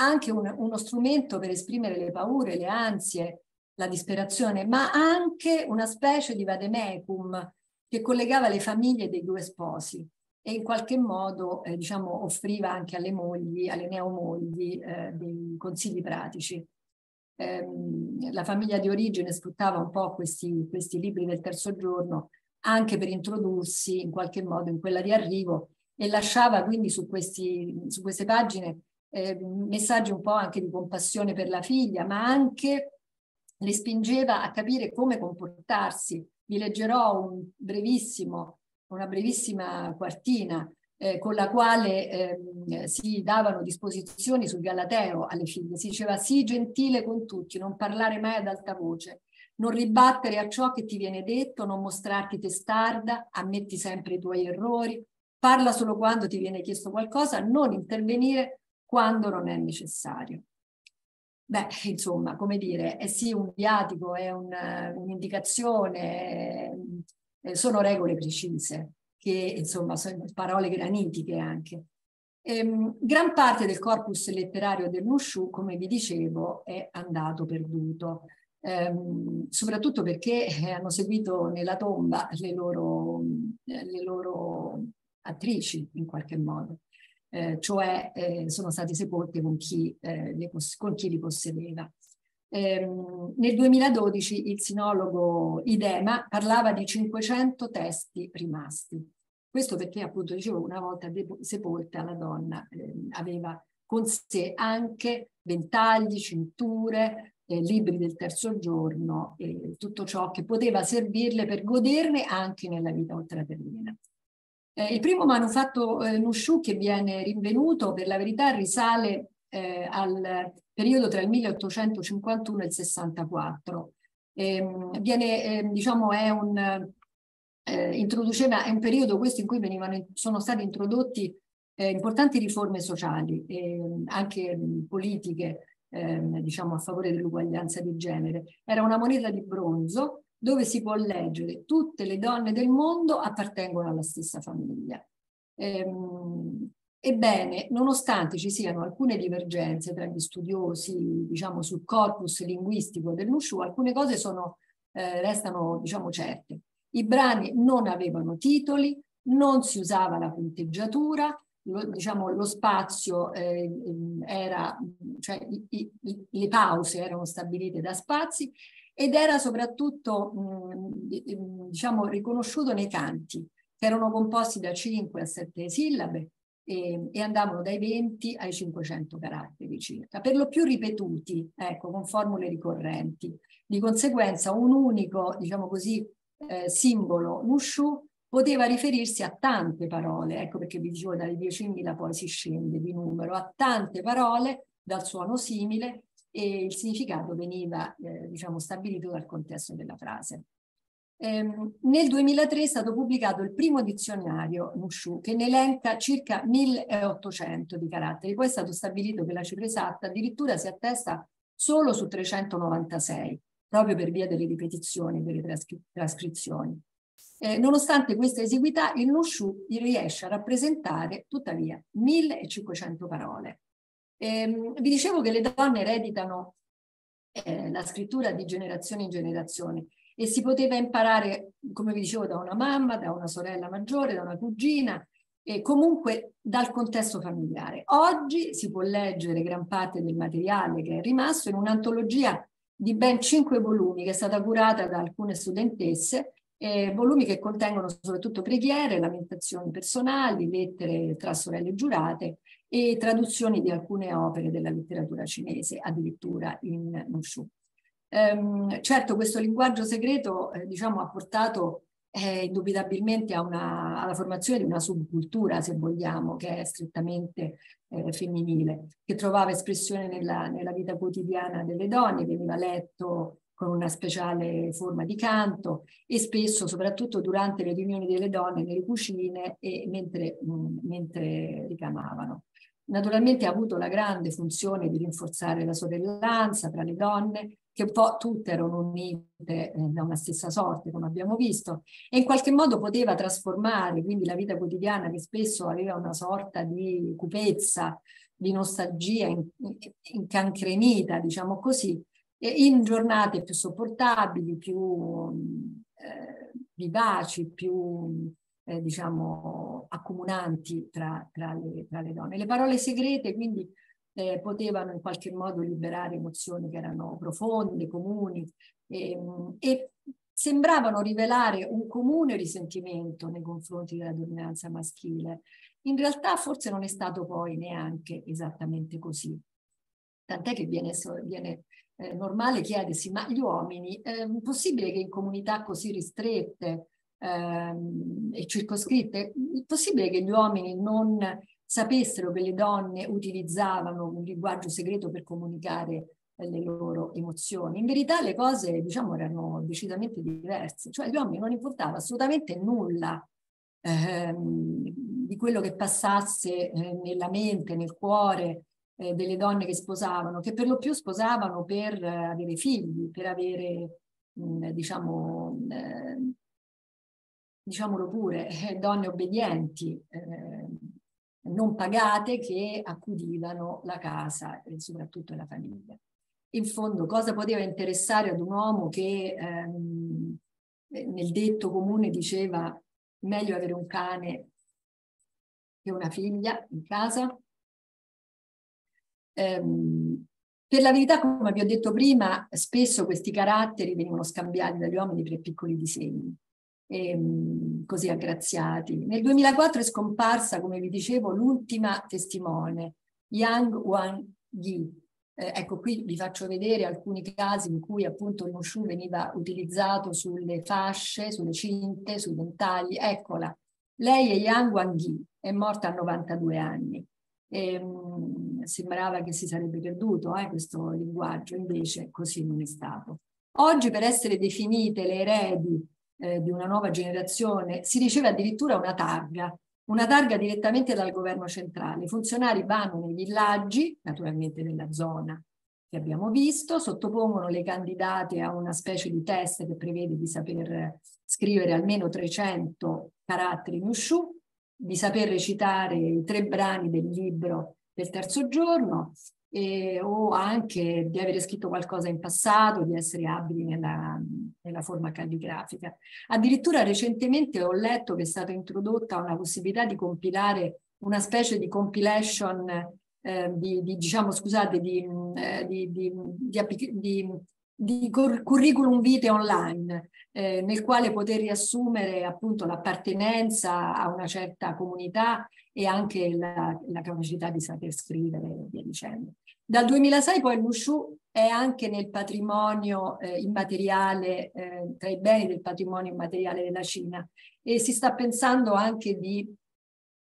[SPEAKER 4] anche un, uno strumento per esprimere le paure, le ansie, la disperazione, ma anche una specie di vademecum che collegava le famiglie dei due sposi e in qualche modo eh, diciamo, offriva anche alle mogli, alle neomogli, eh, dei consigli pratici. Eh, la famiglia di origine sfruttava un po' questi, questi libri del terzo giorno anche per introdursi in qualche modo in quella di arrivo e lasciava quindi su, questi, su queste pagine eh, messaggi un po' anche di compassione per la figlia, ma anche le spingeva a capire come comportarsi. Vi leggerò un una brevissima quartina eh, con la quale eh, si davano disposizioni sul Galateo alle figlie. Si diceva sii gentile con tutti, non parlare mai ad alta voce, non ribattere a ciò che ti viene detto, non mostrarti testarda, ammetti sempre i tuoi errori, parla solo quando ti viene chiesto qualcosa, non intervenire quando non è necessario. Beh, insomma, come dire, è sì un viatico, è un'indicazione, eh, sono regole precise, che insomma sono parole granitiche anche. Ehm, gran parte del corpus letterario del Mushu, come vi dicevo, è andato perduto, ehm, soprattutto perché eh, hanno seguito nella tomba le loro, le loro attrici in qualche modo, eh, cioè eh, sono stati sepolti con chi, eh, con chi li possedeva. Ehm, nel 2012 il sinologo Idema parlava di 500 testi rimasti. Questo perché appunto dicevo una volta sepolta la donna eh, aveva con sé anche ventagli, cinture, eh, libri del terzo giorno e tutto ciò che poteva servirle per goderne anche nella vita ultraterrena. Eh, il primo manufatto eh, Nushu che viene rinvenuto per la verità risale eh, al periodo tra il 1851 e il 64. Ehm, viene, ehm, diciamo, è un eh, introduceva, è un periodo questo in cui venivano, sono state introdotti eh, importanti riforme sociali e anche mh, politiche, ehm, diciamo, a favore dell'uguaglianza di genere. Era una moneta di bronzo dove si può leggere tutte le donne del mondo appartengono alla stessa famiglia. Ehm, ebbene, nonostante ci siano alcune divergenze tra gli studiosi, diciamo, sul corpus linguistico del Nushu, alcune cose sono, eh, restano, diciamo, certe. I brani non avevano titoli, non si usava la punteggiatura, lo, diciamo, lo spazio eh, era, cioè i, i, le pause erano stabilite da spazi ed era soprattutto mh, diciamo, riconosciuto nei canti, che erano composti da 5 a 7 sillabe e, e, andavano dai 20 ai 500 caratteri circa, per lo più ripetuti, ecco, con formule ricorrenti. Di conseguenza un unico, diciamo così, eh, simbolo Mushu poteva riferirsi a tante parole, ecco perché vi dicevo dalle 10.000 poi si scende di numero, a tante parole dal suono simile e il significato veniva eh, diciamo stabilito dal contesto della frase. Ehm, nel 2003 è stato pubblicato il primo dizionario Mushu che ne elenca circa 1800 di caratteri, poi è stato stabilito che la cifra esatta addirittura si attesta solo su 396 proprio per via delle ripetizioni, delle trascri trascrizioni. Eh, nonostante questa esiguità, il Nushu riesce a rappresentare tuttavia 1500 parole. Eh, vi dicevo che le donne ereditano eh, la scrittura di generazione in generazione e si poteva imparare, come vi dicevo, da una mamma, da una sorella maggiore, da una cugina e comunque dal contesto familiare. Oggi si può leggere gran parte del materiale che è rimasto in un'antologia di ben cinque volumi che è stata curata da alcune studentesse, eh, volumi che contengono soprattutto preghiere, lamentazioni personali, lettere tra sorelle giurate e traduzioni di alcune opere della letteratura cinese, addirittura in Nushu. Um, certo, questo linguaggio segreto eh, diciamo, ha portato eh, indubitabilmente una, alla formazione di una subcultura, se vogliamo, che è strettamente eh, femminile, che trovava espressione nella, nella, vita quotidiana delle donne, veniva letto con una speciale forma di canto e spesso, soprattutto durante le riunioni delle donne nelle cucine e mentre, mm, mentre ricamavano. Naturalmente ha avuto la grande funzione di rinforzare la sorellanza tra le donne, che un po' tutte erano unite eh, da una stessa sorte, come abbiamo visto, e in qualche modo poteva trasformare quindi la vita quotidiana, che spesso aveva una sorta di cupezza, di nostalgia incancrenita, diciamo così, in giornate più sopportabili, più eh, vivaci, più eh, diciamo accomunanti tra, tra, le, tra le donne. Le parole segrete quindi eh, potevano in qualche modo liberare emozioni che erano profonde, comuni e, ehm, e sembravano rivelare un comune risentimento nei confronti della dominanza maschile. In realtà forse non è stato poi neanche esattamente così. Tant'è che viene, viene eh, normale chiedersi, ma gli uomini, è eh, possibile che in comunità così ristrette ehm, e circoscritte, è possibile che gli uomini non sapessero che le donne utilizzavano un linguaggio segreto per comunicare le loro emozioni. In verità le cose, diciamo, erano decisamente diverse, cioè gli uomini non importava assolutamente nulla ehm, di quello che passasse eh, nella mente, nel cuore eh, delle donne che sposavano, che per lo più sposavano per eh, avere figli, per avere, mh, mm, diciamo, eh, diciamolo pure, donne obbedienti ehm, non pagate che accudivano la casa e soprattutto la famiglia. In fondo, cosa poteva interessare ad un uomo che ehm, nel detto comune diceva meglio avere un cane che una figlia in casa? Ehm, per la verità, come vi ho detto prima, spesso questi caratteri venivano scambiati dagli uomini per piccoli disegni e, mm, così aggraziati. Nel 2004 è scomparsa, come vi dicevo, l'ultima testimone, Yang Wan-yi. Eh, ecco, qui vi faccio vedere alcuni casi in cui appunto il Mushu veniva utilizzato sulle fasce, sulle cinte, sui ventagli. Eccola, lei è Yang Wan-yi, è morta a 92 anni. E, mh, mm, sembrava che si sarebbe perduto eh, questo linguaggio, invece così non è stato. Oggi per essere definite le eredi eh, di una nuova generazione si riceve addirittura una targa, una targa direttamente dal governo centrale. I funzionari vanno nei villaggi, naturalmente nella zona che abbiamo visto, sottopongono le candidate a una specie di test che prevede di saper scrivere almeno 300 caratteri in Ushu, di saper recitare i tre brani del libro del terzo giorno eh, o anche di avere scritto qualcosa in passato, di essere abili nella, nella, forma calligrafica. Addirittura recentemente ho letto che è stata introdotta una possibilità di compilare una specie di compilation eh, di, di, diciamo, scusate, di, eh, di, di di curriculum vitae online, eh, nel quale poter riassumere appunto l'appartenenza a una certa comunità e anche la, la capacità di saper scrivere e via dicendo. Dal 2006 poi l'Ushu è anche nel patrimonio eh, immateriale, eh, tra i beni del patrimonio immateriale della Cina e si sta pensando anche di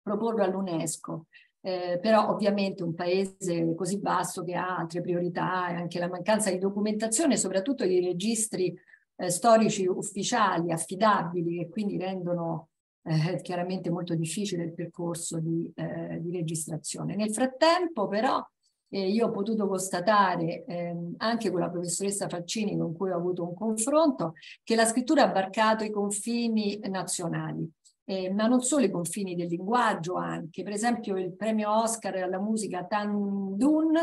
[SPEAKER 4] proporlo all'UNESCO. Eh, però ovviamente un paese così basso che ha altre priorità e anche la mancanza di documentazione, soprattutto di registri eh, storici ufficiali, affidabili, che quindi rendono eh, chiaramente molto difficile il percorso di, eh, di registrazione. Nel frattempo però eh, io ho potuto constatare ehm, anche con la professoressa Faccini con cui ho avuto un confronto che la scrittura ha varcato i confini nazionali. Eh, ma non solo i confini del linguaggio anche, per esempio il premio Oscar alla musica Tan Dun,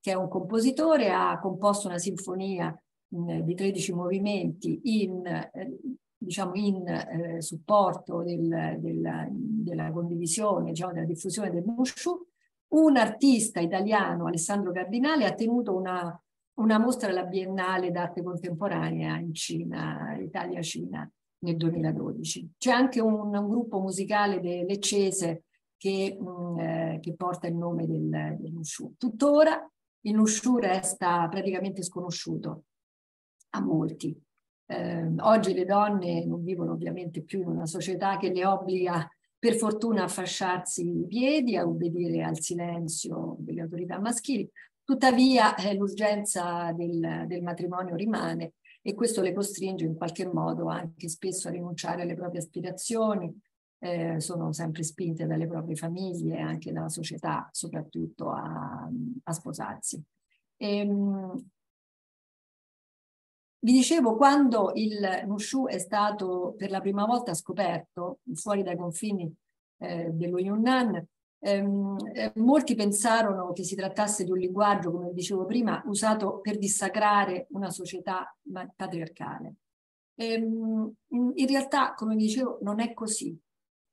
[SPEAKER 4] che è un compositore, ha composto una sinfonia mh, di 13 movimenti in, eh, diciamo in eh, supporto del, del, della condivisione, diciamo, della diffusione del Mushu, un artista italiano, Alessandro Cardinale, ha tenuto una, una mostra alla Biennale d'arte contemporanea in Cina, Italia-Cina, nel 2012. C'è anche un, un gruppo musicale leccese che, mh, mm, eh, che, porta il nome del, del Nushu. Tuttora il Nushu resta praticamente sconosciuto a molti. Eh, oggi le donne non vivono ovviamente più in una società che le obbliga per fortuna a fasciarsi i piedi, a obbedire al silenzio delle autorità maschili. Tuttavia eh, l'urgenza del, del matrimonio rimane e questo le costringe in qualche modo anche spesso a rinunciare alle proprie aspirazioni, eh, sono sempre spinte dalle proprie famiglie e anche dalla società soprattutto a, a sposarsi. E, ehm, vi dicevo, quando il Nushu è stato per la prima volta scoperto fuori dai confini eh, dello Yunnan, eh, molti pensarono che si trattasse di un linguaggio, come dicevo prima, usato per dissacrare una società patriarcale. Ehm, in realtà, come dicevo, non è così.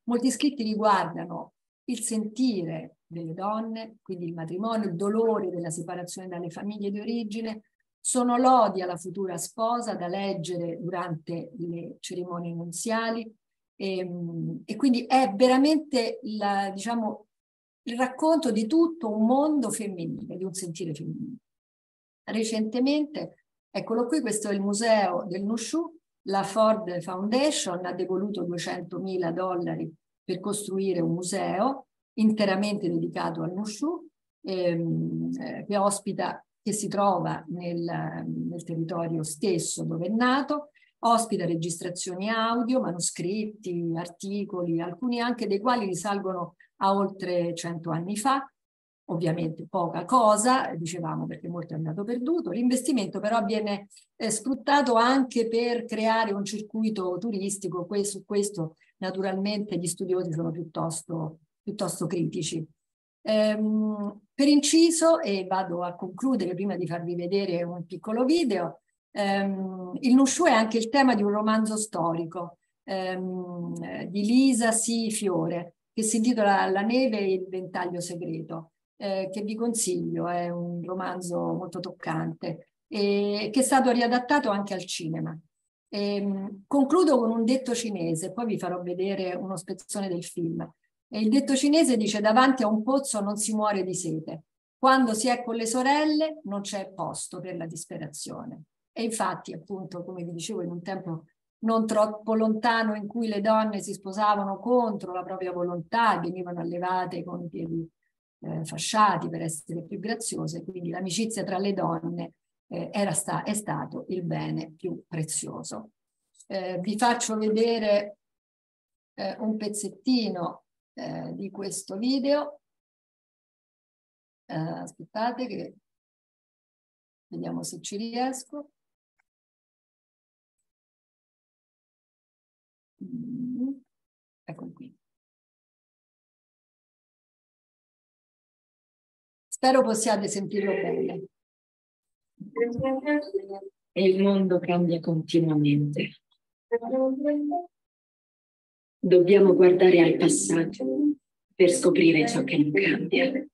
[SPEAKER 4] Molti scritti riguardano il sentire delle donne, quindi il matrimonio, il dolore della separazione dalle famiglie di origine, sono lodi alla futura sposa da leggere durante le cerimonie nunziali e, ehm, e quindi è veramente la, diciamo, il racconto di tutto un mondo femminile, di un sentire femminile. Recentemente, eccolo qui, questo è il museo del Nushu, la Ford Foundation ha devoluto 200.000 dollari per costruire un museo interamente dedicato al Nushu, ehm, eh, che ospita che si trova nel, nel territorio stesso dove è nato, ospita registrazioni audio, manoscritti, articoli, alcuni anche dei quali risalgono a oltre cento anni fa, ovviamente poca cosa, dicevamo perché molto è andato perduto. L'investimento però viene eh, sfruttato anche per creare un circuito turistico, que su questo naturalmente gli studiosi sono piuttosto, piuttosto critici. Ehm, per inciso, e vado a concludere prima di farvi vedere un piccolo video, ehm, il Nushu è anche il tema di un romanzo storico ehm, di Lisa C. Fiore, che si intitola La neve e il ventaglio segreto, eh, che vi consiglio, è un romanzo molto toccante e che è stato riadattato anche al cinema. E, ehm, concludo con un detto cinese, poi vi farò vedere uno spezzone del film. E il detto cinese dice davanti a un pozzo non si muore di sete. Quando si è con le sorelle non c'è posto per la disperazione. E infatti, appunto, come vi dicevo, in un tempo non troppo lontano in cui le donne si sposavano contro la propria volontà, venivano allevate con i piedi eh, fasciati per essere più graziose, quindi l'amicizia tra le donne eh, era sta, è stato il bene più prezioso. Eh, vi faccio vedere eh, un pezzettino eh, di questo video. Eh, aspettate che vediamo se ci riesco. Ecco qui. Spero possiate sentirlo bene.
[SPEAKER 5] E il mondo cambia continuamente. Dobbiamo guardare al passato per scoprire ciò che non cambia.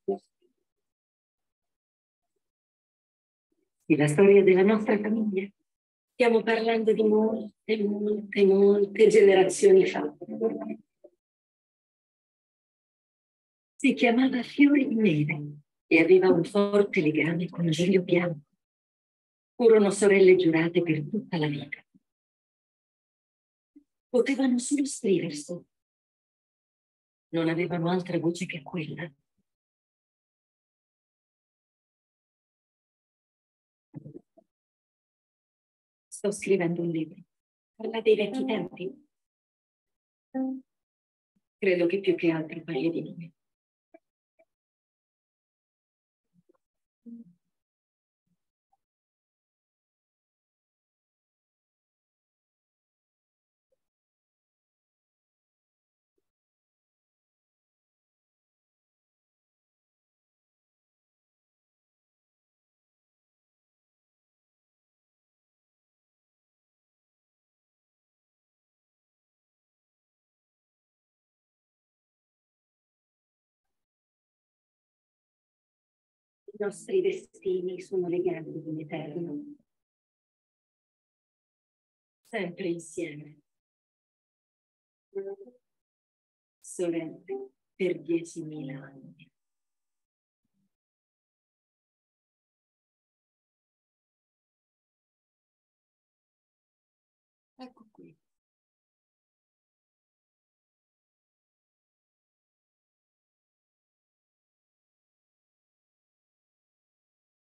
[SPEAKER 5] E la storia della nostra famiglia. Stiamo parlando di molte, molte, molte generazioni fa. Si chiamava Fiori Neve e aveva un forte legame con Giulio Bianco. Furono sorelle giurate per tutta la vita. Potevano solo scriversi. Non avevano altra voce che quella. Sto scrivendo un libro. Parla dei vecchi tempi. Credo che più che altro parli di noi. Nostri destini sono legati in eterno. Sempre insieme. Sorelle per diecimila anni.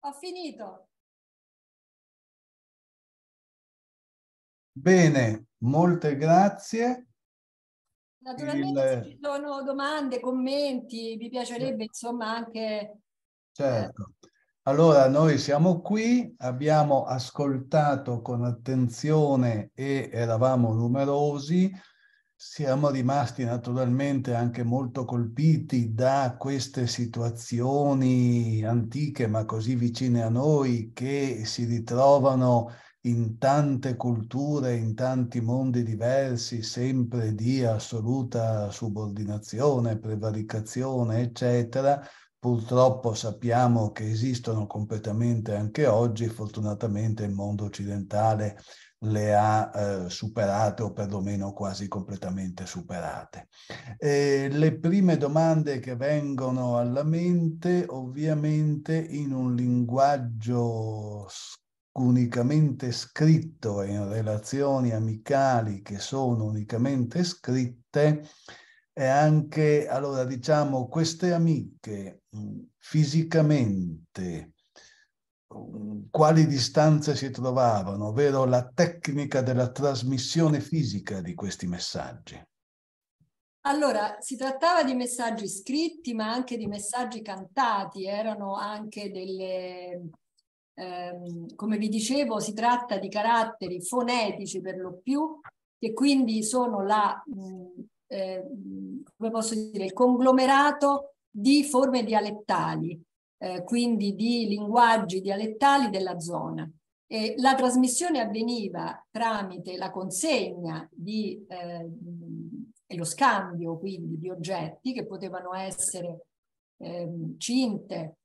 [SPEAKER 4] Ho finito.
[SPEAKER 1] Bene, molte grazie.
[SPEAKER 4] Naturalmente Il... se ci sono domande, commenti, vi piacerebbe insomma anche...
[SPEAKER 1] Certo. Allora, noi siamo qui, abbiamo ascoltato con attenzione e eravamo numerosi, siamo rimasti naturalmente anche molto colpiti da queste situazioni antiche ma così vicine a noi che si ritrovano in tante culture, in tanti mondi diversi, sempre di assoluta subordinazione, prevaricazione, eccetera. Purtroppo sappiamo che esistono completamente anche oggi, fortunatamente il mondo occidentale le ha eh, superate o perlomeno quasi completamente superate. Eh, le prime domande che vengono alla mente ovviamente in un linguaggio unicamente scritto e in relazioni amicali che sono unicamente scritte e anche, allora diciamo, queste amiche fisicamente quali distanze si trovavano, ovvero la tecnica della trasmissione fisica di questi messaggi.
[SPEAKER 4] Allora, si trattava di messaggi scritti, ma anche di messaggi cantati, erano anche delle, ehm, come vi dicevo, si tratta di caratteri fonetici per lo più, che quindi sono la, mh, eh, come posso dire, il conglomerato di forme dialettali eh, quindi di linguaggi dialettali della zona. E la trasmissione avveniva tramite la consegna di, eh, e lo scambio quindi di oggetti che potevano essere eh, cinte,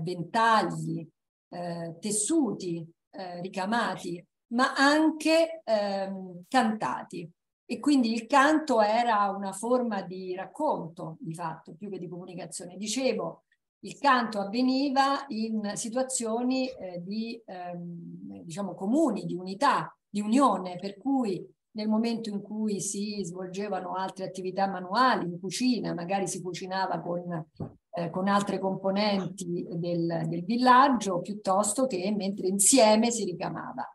[SPEAKER 4] ventagli, eh, tessuti eh, ricamati ma anche ehm, cantati. E quindi il canto era una forma di racconto, di fatto, più che di comunicazione. Dicevo, il canto avveniva in situazioni eh, di, ehm, diciamo, comuni, di unità, di unione, per cui nel momento in cui si svolgevano altre attività manuali in cucina, magari si cucinava con, eh, con altre componenti del, del, villaggio, piuttosto che mentre insieme si ricamava.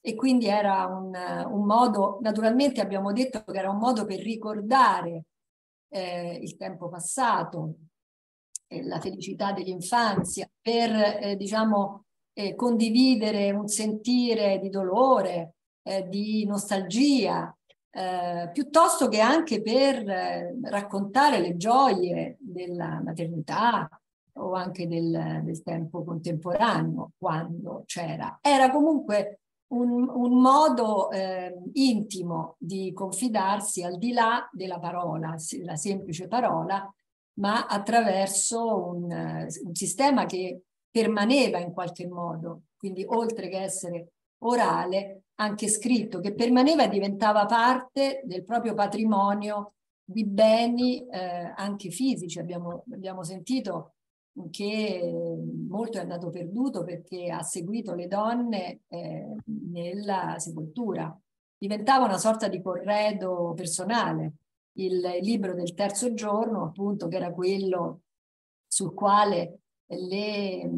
[SPEAKER 4] E quindi era un, un modo, naturalmente abbiamo detto che era un modo per ricordare eh, il tempo passato, la felicità dell'infanzia, per eh, diciamo eh, condividere un sentire di dolore, eh, di nostalgia, eh, piuttosto che anche per eh, raccontare le gioie della maternità o anche del, del tempo contemporaneo, quando c'era. Era comunque un, un modo eh, intimo di confidarsi al di là della parola, la semplice parola, ma attraverso un, un sistema che permaneva in qualche modo, quindi oltre che essere orale, anche scritto, che permaneva e diventava parte del proprio patrimonio di beni eh, anche fisici. Abbiamo, abbiamo sentito che molto è andato perduto perché ha seguito le donne eh, nella sepoltura. Diventava una sorta di corredo personale. Il libro del terzo giorno, appunto, che era quello sul quale le,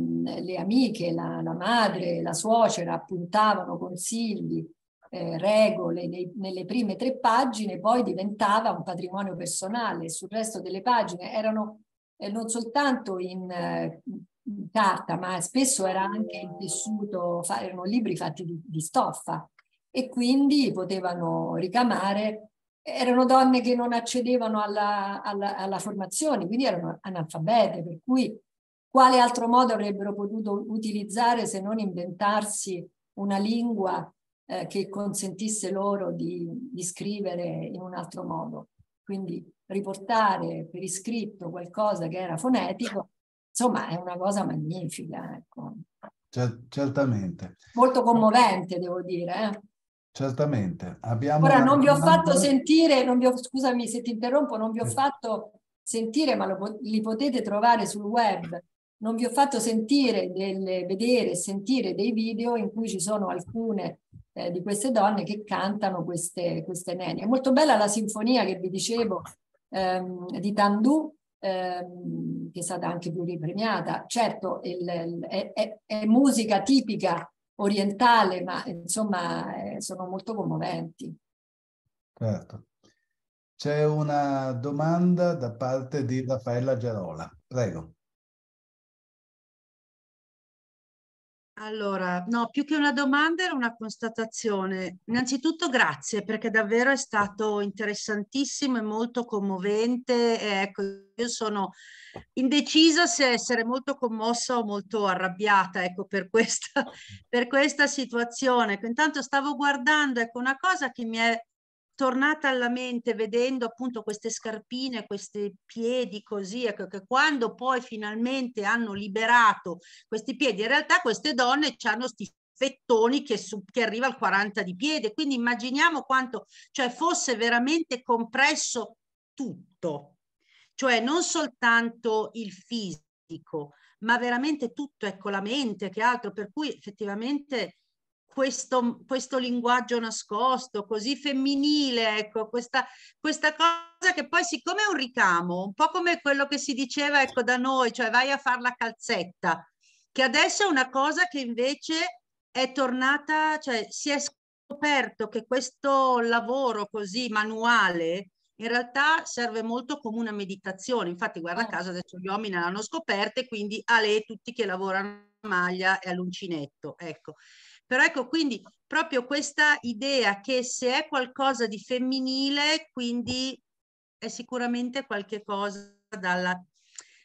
[SPEAKER 4] le amiche, la, la, madre, la suocera appuntavano consigli, eh, regole nei, nelle prime tre pagine, poi diventava un patrimonio personale. Sul resto delle pagine erano eh, non soltanto in, eh, in, carta, ma spesso era anche in tessuto, erano libri fatti di, di stoffa e quindi potevano ricamare erano donne che non accedevano alla, alla, alla, formazione, quindi erano analfabete, per cui quale altro modo avrebbero potuto utilizzare se non inventarsi una lingua eh, che consentisse loro di, di scrivere in un altro modo? Quindi riportare per iscritto qualcosa che era fonetico, insomma, è una cosa magnifica. Ecco.
[SPEAKER 1] Certamente.
[SPEAKER 4] Molto commovente, devo dire. Eh?
[SPEAKER 1] Certamente. Abbiamo
[SPEAKER 4] Ora non vi ho fatto sentire, non vi ho, scusami se ti interrompo, non vi ho fatto sentire, ma lo, li potete trovare sul web non vi ho fatto sentire delle, vedere e sentire dei video in cui ci sono alcune eh, di queste donne che cantano queste, queste nene. È molto bella la sinfonia che vi dicevo ehm, di Tandu, ehm, che è stata anche pluripremiata. Certo, il, il, è, è, è, musica tipica orientale, ma insomma eh, sono molto commoventi.
[SPEAKER 1] Certo. C'è una domanda da parte di Raffaella Gerola. Prego.
[SPEAKER 6] Allora, no, più che una domanda era una constatazione. Innanzitutto grazie perché davvero è stato interessantissimo e molto commovente. E ecco, io sono indecisa se essere molto commossa o molto arrabbiata ecco, per, questa, per questa situazione. Intanto stavo guardando, ecco, una cosa che mi è tornata alla mente vedendo appunto queste scarpine, questi piedi così, ecco, che quando poi finalmente hanno liberato questi piedi, in realtà queste donne hanno questi fettoni che, su, che arriva al 40 di piede, quindi immaginiamo quanto, cioè fosse veramente compresso tutto, cioè non soltanto il fisico, ma veramente tutto, ecco la mente che altro, per cui effettivamente questo, questo linguaggio nascosto, così femminile, ecco, questa, questa cosa che poi siccome è un ricamo, un po' come quello che si diceva ecco, da noi, cioè vai a fare la calzetta, che adesso è una cosa che invece è tornata, cioè si è scoperto che questo lavoro così manuale in realtà serve molto come una meditazione. Infatti, guarda oh. caso, adesso gli uomini l'hanno scoperta e quindi a lei tutti che lavorano a maglia e all'uncinetto. Ecco. Però ecco, quindi proprio questa idea che se è qualcosa di femminile, quindi è sicuramente qualche cosa dalla,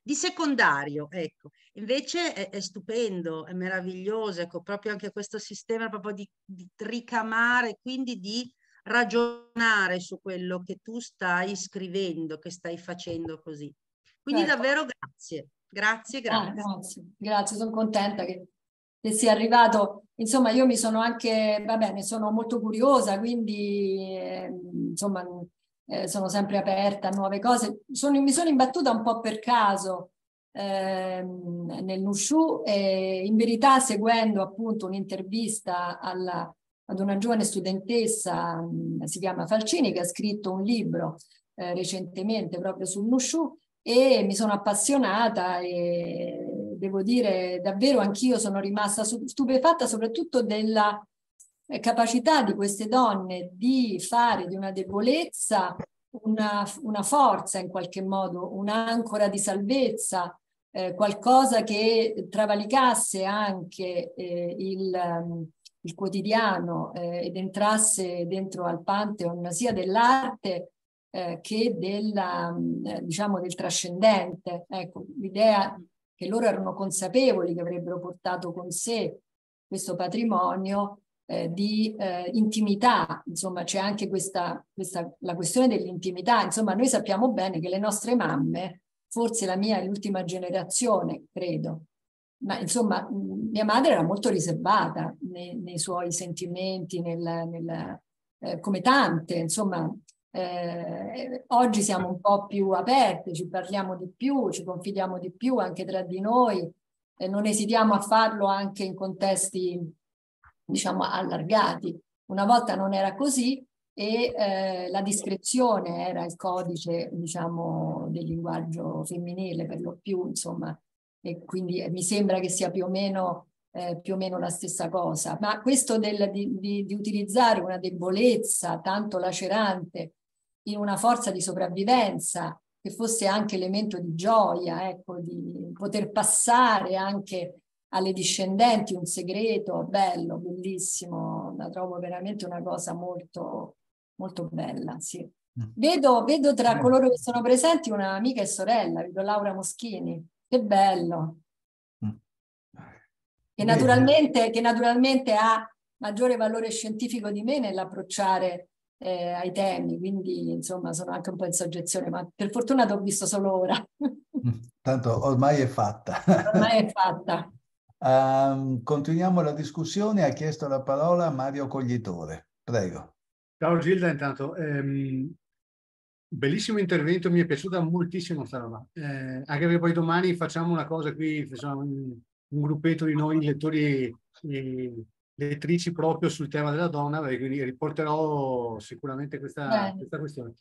[SPEAKER 6] di secondario, ecco. Invece è, è, stupendo, è meraviglioso, ecco, proprio anche questo sistema proprio di, di ricamare, quindi di ragionare su quello che tu stai scrivendo, che stai facendo così. Quindi certo. davvero grazie, grazie, grazie.
[SPEAKER 4] Ah, grazie, grazie, sono contenta che che sia arrivato, insomma io mi sono anche, va bene, sono molto curiosa, quindi eh, insomma eh, sono sempre aperta a nuove cose. Sono, mi sono imbattuta un po' per caso ehm, nel Nushu e in verità seguendo appunto un'intervista alla, ad una giovane studentessa, mh, si chiama Falcini, che ha scritto un libro eh, recentemente proprio sul Nushu e mi sono appassionata e devo dire davvero anch'io sono rimasta stupefatta soprattutto della eh, capacità di queste donne di fare di una debolezza una, una forza in qualche modo, un'ancora di salvezza, eh, qualcosa che travalicasse anche eh, il, um, il, quotidiano eh, ed entrasse dentro al pantheon sia dell'arte eh, che della, mm, diciamo del trascendente. Ecco, l'idea che loro erano consapevoli che avrebbero portato con sé questo patrimonio eh, di eh, intimità, insomma c'è anche questa, questa, la questione dell'intimità, insomma noi sappiamo bene che le nostre mamme, forse la mia è l'ultima generazione, credo, ma insomma mm, mia madre era molto riservata nei, nei suoi sentimenti, nel, nel, eh, come tante, insomma eh, oggi siamo un po' più aperte, ci parliamo di più, ci confidiamo di più anche tra di noi, eh, non esitiamo a farlo anche in contesti, diciamo, allargati. Una volta non era così e eh, la discrezione era il codice, diciamo, del linguaggio femminile per lo più, insomma, e quindi mi sembra che sia più o meno eh, più o meno la stessa cosa, ma questo del, di, di, di, utilizzare una debolezza tanto lacerante in una forza di sopravvivenza che fosse anche elemento di gioia, ecco, di poter passare anche alle discendenti un segreto bello, bellissimo, la trovo veramente una cosa molto, molto bella, sì. Mm. Vedo, vedo tra coloro che sono presenti una amica e sorella, vedo Laura Moschini, che bello. Mm. Che naturalmente, che naturalmente ha maggiore valore scientifico di me nell'approcciare eh, ai temi, quindi insomma sono anche un po' in soggezione, ma per fortuna ti ho visto solo ora.
[SPEAKER 1] Mm, tanto ormai è fatta.
[SPEAKER 4] Ormai è fatta.
[SPEAKER 1] um, continuiamo la discussione, ha chiesto la parola Mario Coglitore. Prego.
[SPEAKER 7] Ciao Gilda, intanto. Ehm, bellissimo intervento, mi è piaciuta moltissimo questa roba. Eh, anche perché poi domani facciamo una cosa qui, facciamo un, un gruppetto di noi lettori eh, lettrici proprio sul tema della donna, quindi riporterò sicuramente questa, questa questione.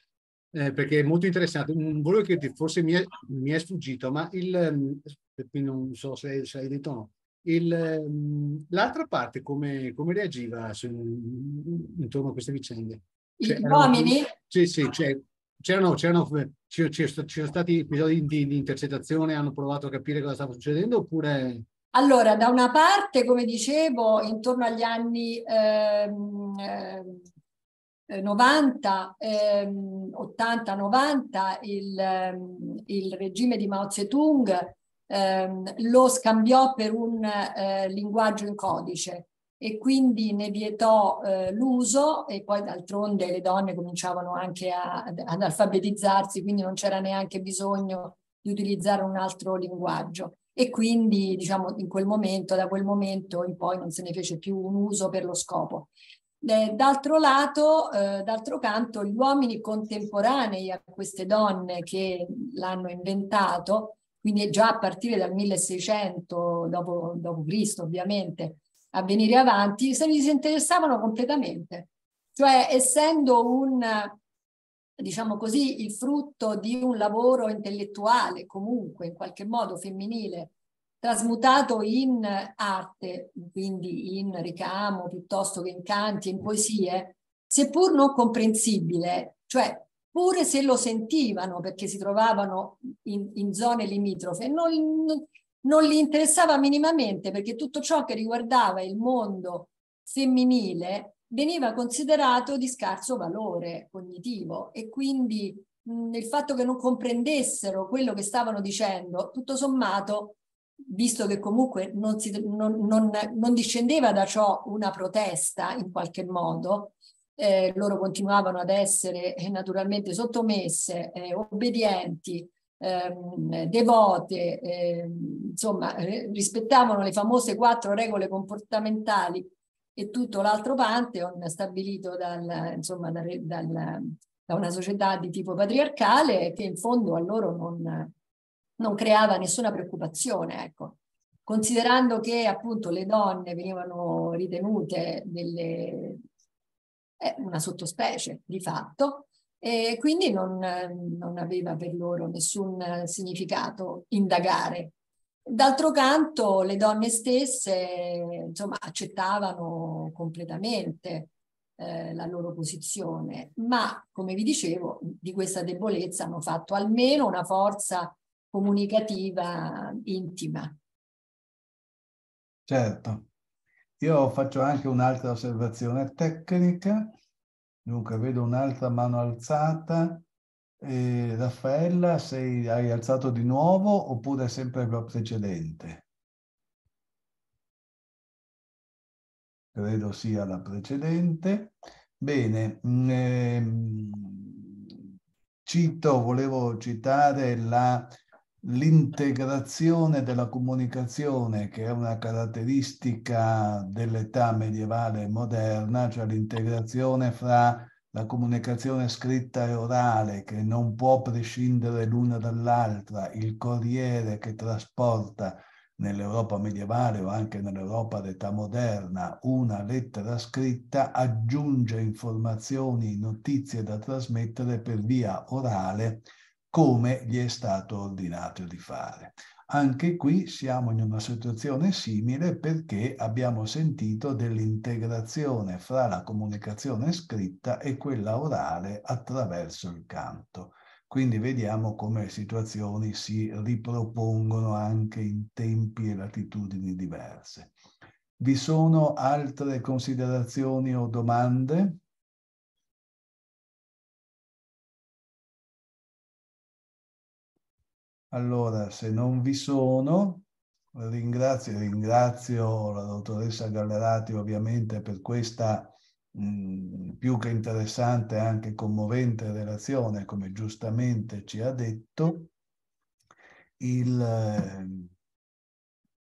[SPEAKER 7] Eh, perché è molto interessante. Volevo che forse mi è, mi è sfuggito, ma il, qui non so se, se hai detto o no, il, l'altra parte come, come reagiva su, intorno a queste vicende?
[SPEAKER 4] Cioè, Gli uomini?
[SPEAKER 7] Sì, sì, cioè, c'erano, c'erano, c'erano, stati episodi di, di intercettazione, hanno provato a capire cosa stava succedendo oppure...
[SPEAKER 4] Allora, da una parte, come dicevo, intorno agli anni ehm, eh, 90, ehm, 80-90, il, ehm, il, regime di Mao Zedong ehm, lo scambiò per un eh, linguaggio in codice e quindi ne vietò eh, l'uso e poi d'altronde le donne cominciavano anche a, ad alfabetizzarsi, quindi non c'era neanche bisogno di utilizzare un altro linguaggio e quindi diciamo in quel momento, da quel momento in poi non se ne fece più un uso per lo scopo. D'altro lato, eh, d'altro canto, gli uomini contemporanei a queste donne che l'hanno inventato, quindi già a partire dal 1600 dopo, dopo Cristo ovviamente, a venire avanti, se ne disinteressavano completamente. Cioè, essendo un, diciamo così, il frutto di un lavoro intellettuale, comunque in qualche modo femminile, trasmutato in arte, quindi in ricamo piuttosto che in canti, in poesie, seppur non comprensibile, cioè pure se lo sentivano perché si trovavano in, in zone limitrofe, non, non gli interessava minimamente perché tutto ciò che riguardava il mondo femminile veniva considerato di scarso valore cognitivo e quindi mh, il fatto che non comprendessero quello che stavano dicendo, tutto sommato, visto che comunque non, si, non, non, non discendeva da ciò una protesta in qualche modo, eh, loro continuavano ad essere eh, naturalmente sottomesse, eh, obbedienti, ehm, devote, ehm, insomma, rispettavano le famose quattro regole comportamentali e tutto l'altro pantheon stabilito dal, insomma, da, dal, da, una società di tipo patriarcale che in fondo a loro non, non creava nessuna preoccupazione. Ecco. Considerando che appunto le donne venivano ritenute delle, eh, una sottospecie di fatto, e quindi non, non aveva per loro nessun significato indagare D'altro canto le donne stesse insomma, accettavano completamente eh, la loro posizione, ma come vi dicevo di questa debolezza hanno fatto almeno una forza comunicativa intima.
[SPEAKER 1] Certo, io faccio anche un'altra osservazione tecnica, dunque vedo un'altra mano alzata eh, Raffaella, sei, hai alzato di nuovo oppure sempre la precedente? Credo sia la precedente. Bene, eh, cito, volevo citare l'integrazione della comunicazione, che è una caratteristica dell'età medievale moderna, cioè l'integrazione fra la comunicazione scritta e orale che non può prescindere l'una dall'altra, il corriere che trasporta nell'Europa medievale o anche nell'Europa d'età moderna una lettera scritta aggiunge informazioni, notizie da trasmettere per via orale come gli è stato ordinato di fare. Anche qui siamo in una situazione simile perché abbiamo sentito dell'integrazione fra la comunicazione scritta e quella orale attraverso il canto. Quindi vediamo come situazioni si ripropongono anche in tempi e latitudini diverse. Vi sono altre considerazioni o domande? Allora, se non vi sono, ringrazio, ringrazio la dottoressa Gallerati ovviamente per questa mh, più che interessante e anche commovente relazione, come giustamente ci ha detto. Il,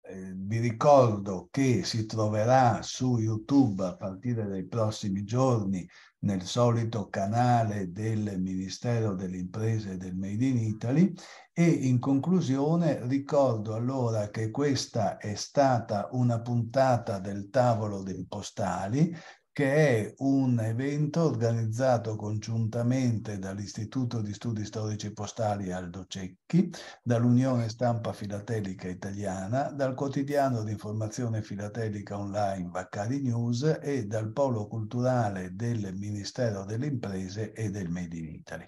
[SPEAKER 1] eh, vi ricordo che si troverà su YouTube a partire dai prossimi giorni nel solito canale del Ministero delle Imprese e del Made in Italy. E in conclusione ricordo allora che questa è stata una puntata del tavolo dei postali che è un evento organizzato congiuntamente dall'Istituto di Studi Storici Postali Aldo Cecchi, dall'Unione Stampa Filatelica Italiana, dal quotidiano di informazione filatelica online Baccari News e dal Polo Culturale del Ministero delle Imprese e del Made in Italy.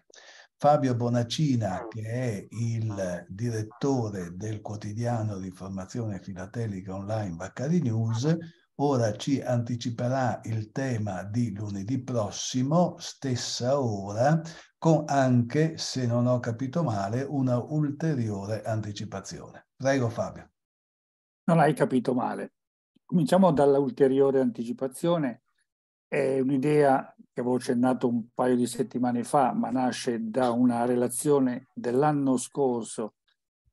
[SPEAKER 1] Fabio Bonacina, che è il direttore del quotidiano di informazione filatelica online Baccari News, ora ci anticiperà il tema di lunedì prossimo, stessa ora, con anche, se non ho capito male, una ulteriore anticipazione. Prego Fabio.
[SPEAKER 2] Non hai capito male. Cominciamo dalla ulteriore anticipazione. È un'idea che avevo accennato un paio di settimane fa, ma nasce da una relazione dell'anno scorso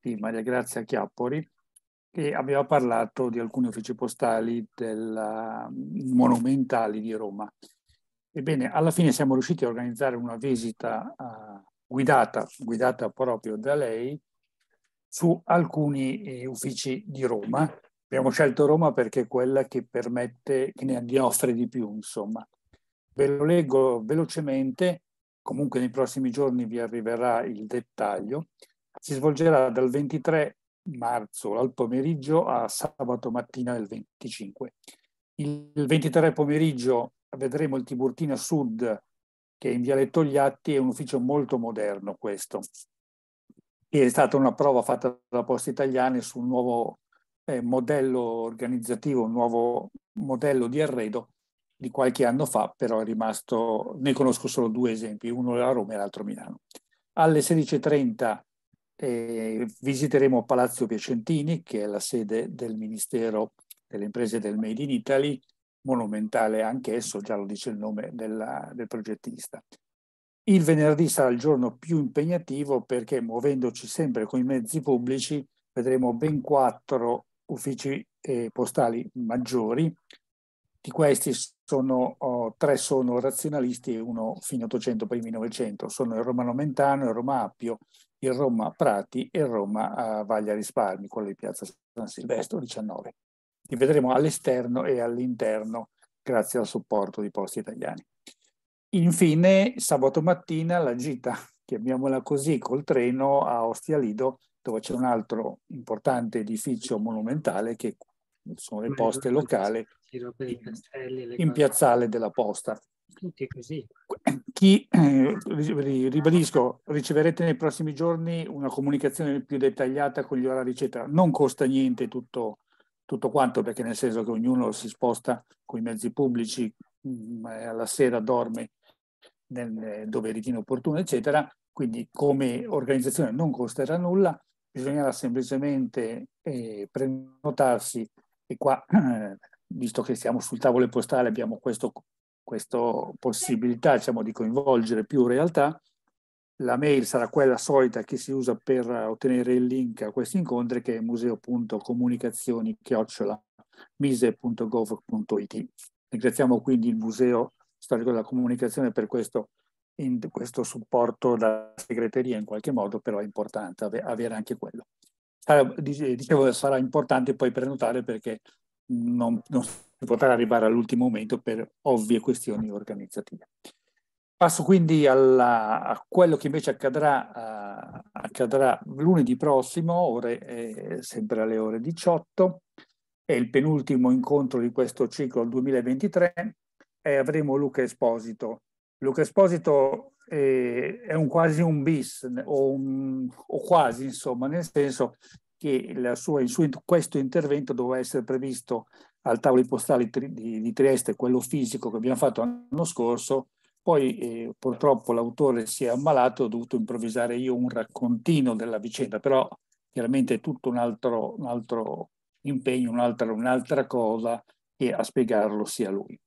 [SPEAKER 2] di Maria Grazia Chiappori, e aveva parlato di alcuni uffici postali del, monumentali di Roma. Ebbene, alla fine siamo riusciti a organizzare una visita uh, guidata, guidata proprio da lei su alcuni eh, uffici di Roma. Abbiamo scelto Roma perché è quella che permette, che ne offre di più, insomma. Ve lo leggo velocemente, comunque nei prossimi giorni vi arriverà il dettaglio. Si svolgerà dal 23 marzo al pomeriggio a sabato mattina del 25. Il 23 pomeriggio vedremo il Tiburtina Sud, che è in Viale Togliatti, è un ufficio molto moderno questo. E è stata una prova fatta da Poste Italiane su un nuovo eh, modello organizzativo, un nuovo modello di arredo di qualche anno fa, però è rimasto, ne conosco solo due esempi, uno a Roma e l'altro a Milano. Alle 16.30 eh, visiteremo Palazzo Piacentini, che è la sede del Ministero delle Imprese del Made in Italy, monumentale anch'esso, già lo dice il nome della, del progettista. Il venerdì sarà il giorno più impegnativo perché muovendoci sempre con i mezzi pubblici vedremo ben quattro uffici eh, postali maggiori. Di questi sono, oh, tre sono razionalisti e uno fine 800, primi 900. Sono il Romano Mentano, il Roma Appio, il Roma Prati e il Roma uh, Vaglia Risparmi, quello di Piazza San Silvestro 19. Li vedremo all'esterno e all'interno grazie al supporto di Posti Italiani. Infine, sabato mattina la gita, chiamiamola così, col treno a Ostia Lido, dove c'è un altro importante edificio monumentale che sono le poste locali in piazzale della posta.
[SPEAKER 8] Tutti così.
[SPEAKER 2] Chi, eh, ribadisco, riceverete nei prossimi giorni una comunicazione più dettagliata con gli orari, eccetera. Non costa niente tutto, tutto quanto, perché nel senso che ognuno si sposta con i mezzi pubblici, mh, mm, alla sera dorme nel, dove ritiene opportuno, eccetera. Quindi come organizzazione non costerà nulla, bisognerà semplicemente eh, prenotarsi e qua, eh, visto che siamo sul tavolo postale, abbiamo questo, questa possibilità diciamo, di coinvolgere più realtà. La mail sarà quella solita che si usa per ottenere il link a questi incontri che è museo.comunicazioni-mise.gov.it. Ringraziamo quindi il Museo Storico della Comunicazione per questo, in, questo supporto da segreteria in qualche modo, però è importante avere anche quello. Dicevo, sarà importante poi prenotare perché non, non potrà arrivare all'ultimo momento per ovvie questioni organizzative. Passo quindi alla, a quello che invece accadrà, uh, accadrà lunedì prossimo, ore, eh, sempre alle ore 18. È il penultimo incontro di questo ciclo 2023 e avremo Luca Esposito. Luca Esposito eh, è un, quasi un bis, o, un, o, quasi insomma, nel senso che sua, il suo, questo intervento doveva essere previsto al tavolo postale di, Trieste, quello fisico che abbiamo fatto l'anno scorso, poi eh, purtroppo l'autore si è ammalato, ho dovuto improvvisare io un raccontino della vicenda, però chiaramente è tutto un altro, un altro impegno, un'altra, un'altra cosa e a spiegarlo sia lui.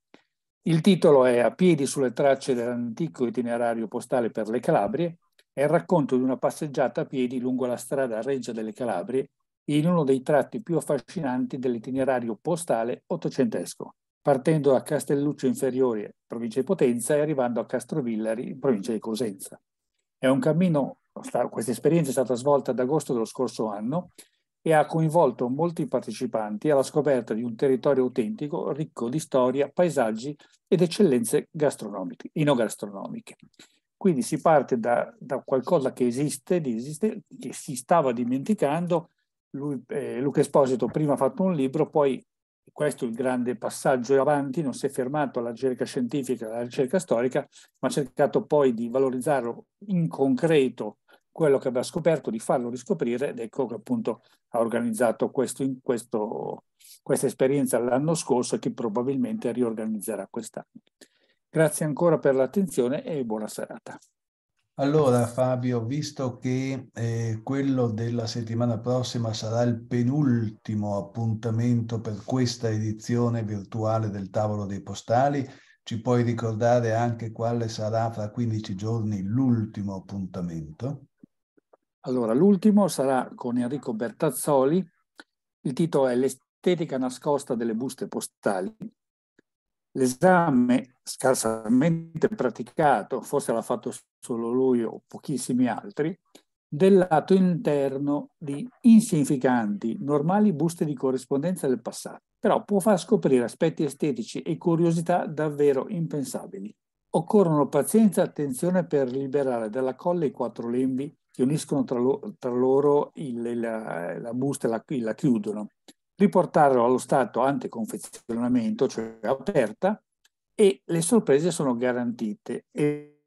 [SPEAKER 2] Il titolo è A piedi sulle tracce dell'antico itinerario postale per le Calabrie, è il racconto di una passeggiata a piedi lungo la strada Reggia delle Calabrie in uno dei tratti più affascinanti dell'itinerario postale ottocentesco, partendo da Castelluccio Inferiore, provincia di Potenza, e arrivando a Castrovillari, provincia di Cosenza. È un cammino, questa esperienza è stata svolta ad agosto dello scorso anno e ha coinvolto molti partecipanti alla scoperta di un territorio autentico ricco di storia, paesaggi ed eccellenze gastronomiche, inogastronomiche. Quindi si parte da, da qualcosa che esiste, esiste, che si stava dimenticando. Lui, eh, Luca Esposito prima ha fatto un libro, poi questo è il grande passaggio avanti, non si è fermato alla ricerca scientifica, alla ricerca storica, ma ha cercato poi di valorizzarlo in concreto quello che aveva scoperto, di farlo riscoprire ed ecco che appunto ha organizzato questo, questo, questa esperienza l'anno scorso e che probabilmente riorganizzerà quest'anno. Grazie ancora per l'attenzione e buona serata.
[SPEAKER 1] Allora Fabio, visto che eh, quello della settimana prossima sarà il penultimo appuntamento per questa edizione virtuale del tavolo dei postali, ci puoi ricordare anche quale sarà fra 15 giorni l'ultimo appuntamento?
[SPEAKER 2] Allora, l'ultimo sarà con Enrico Bertazzoli. Il titolo è L'estetica nascosta delle buste postali. L'esame scarsamente praticato, forse l'ha fatto solo lui o pochissimi altri, del lato interno di insignificanti, normali buste di corrispondenza del passato, però può far scoprire aspetti estetici e curiosità davvero impensabili. Occorrono pazienza e attenzione per liberare dalla colla i quattro lembi che uniscono tra, lo, tra loro il, la, la, busta e la, la chiudono, riportarlo allo stato anticonfezionamento, cioè aperta, e le sorprese sono garantite. E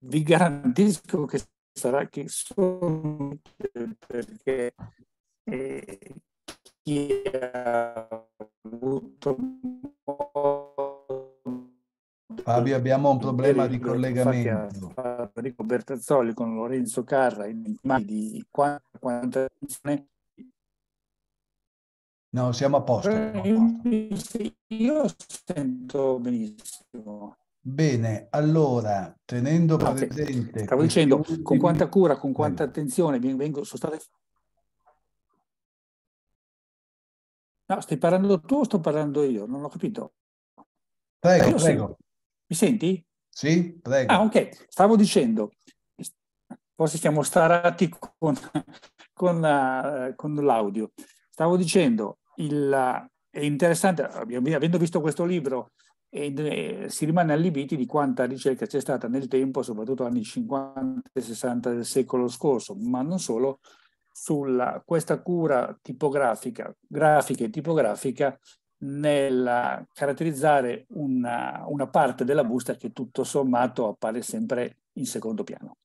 [SPEAKER 2] vi garantisco che sarà che sono perché eh, chi ha avuto
[SPEAKER 1] Fabio, abbiamo un problema di collegamento.
[SPEAKER 2] Federico Bertazzoli con Lorenzo Carra in di quanta, quanta
[SPEAKER 1] No, siamo a posto.
[SPEAKER 2] Eh, io sento benissimo.
[SPEAKER 1] Bene, allora, tenendo presente...
[SPEAKER 2] Stavo dicendo con
[SPEAKER 1] ultimi-
[SPEAKER 2] quanta cura, con quanta attenzione veng- vengo, sono state... No, stai parlando tu o sto parlando io? Non ho capito.
[SPEAKER 1] Prego,
[SPEAKER 2] Io
[SPEAKER 1] prego.
[SPEAKER 2] Mi senti?
[SPEAKER 1] Sì, prego.
[SPEAKER 2] Ah, ok. Stavo dicendo, forse siamo starati con, con, eh, con l'audio. Stavo dicendo, il, è interessante, avendo visto questo libro, ed, eh, si rimane allibiti di quanta ricerca c'è stata nel tempo, soprattutto anni 50 e 60 del secolo scorso, ma non solo, sulla questa cura tipografica, grafica e tipografica nel caratterizzare una, una parte della busta che tutto sommato appare sempre in secondo piano.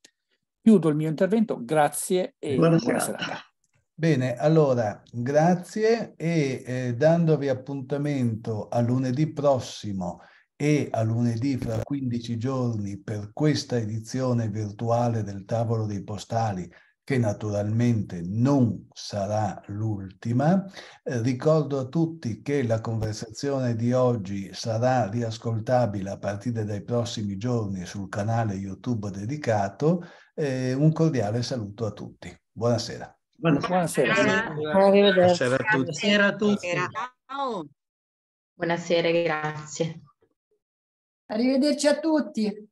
[SPEAKER 2] Chiudo il mio intervento, grazie e
[SPEAKER 8] Buona
[SPEAKER 2] buona,
[SPEAKER 8] serata.
[SPEAKER 2] serata.
[SPEAKER 1] Bene, allora, grazie e eh, dandovi appuntamento a lunedì prossimo e a lunedì fra 15 giorni per questa edizione virtuale del tavolo dei postali che naturalmente non sarà l'ultima. Eh, ricordo a tutti che la conversazione di oggi sarà riascoltabile a partire dai prossimi giorni sul canale YouTube dedicato. Eh, un cordiale saluto a tutti. Buonasera.
[SPEAKER 2] Buonasera.
[SPEAKER 9] Arrivederci.
[SPEAKER 8] Buonasera a tutti.
[SPEAKER 6] Buonasera a tutti.
[SPEAKER 9] Ciao.
[SPEAKER 10] Buonasera, grazie.
[SPEAKER 4] Arrivederci a tutti.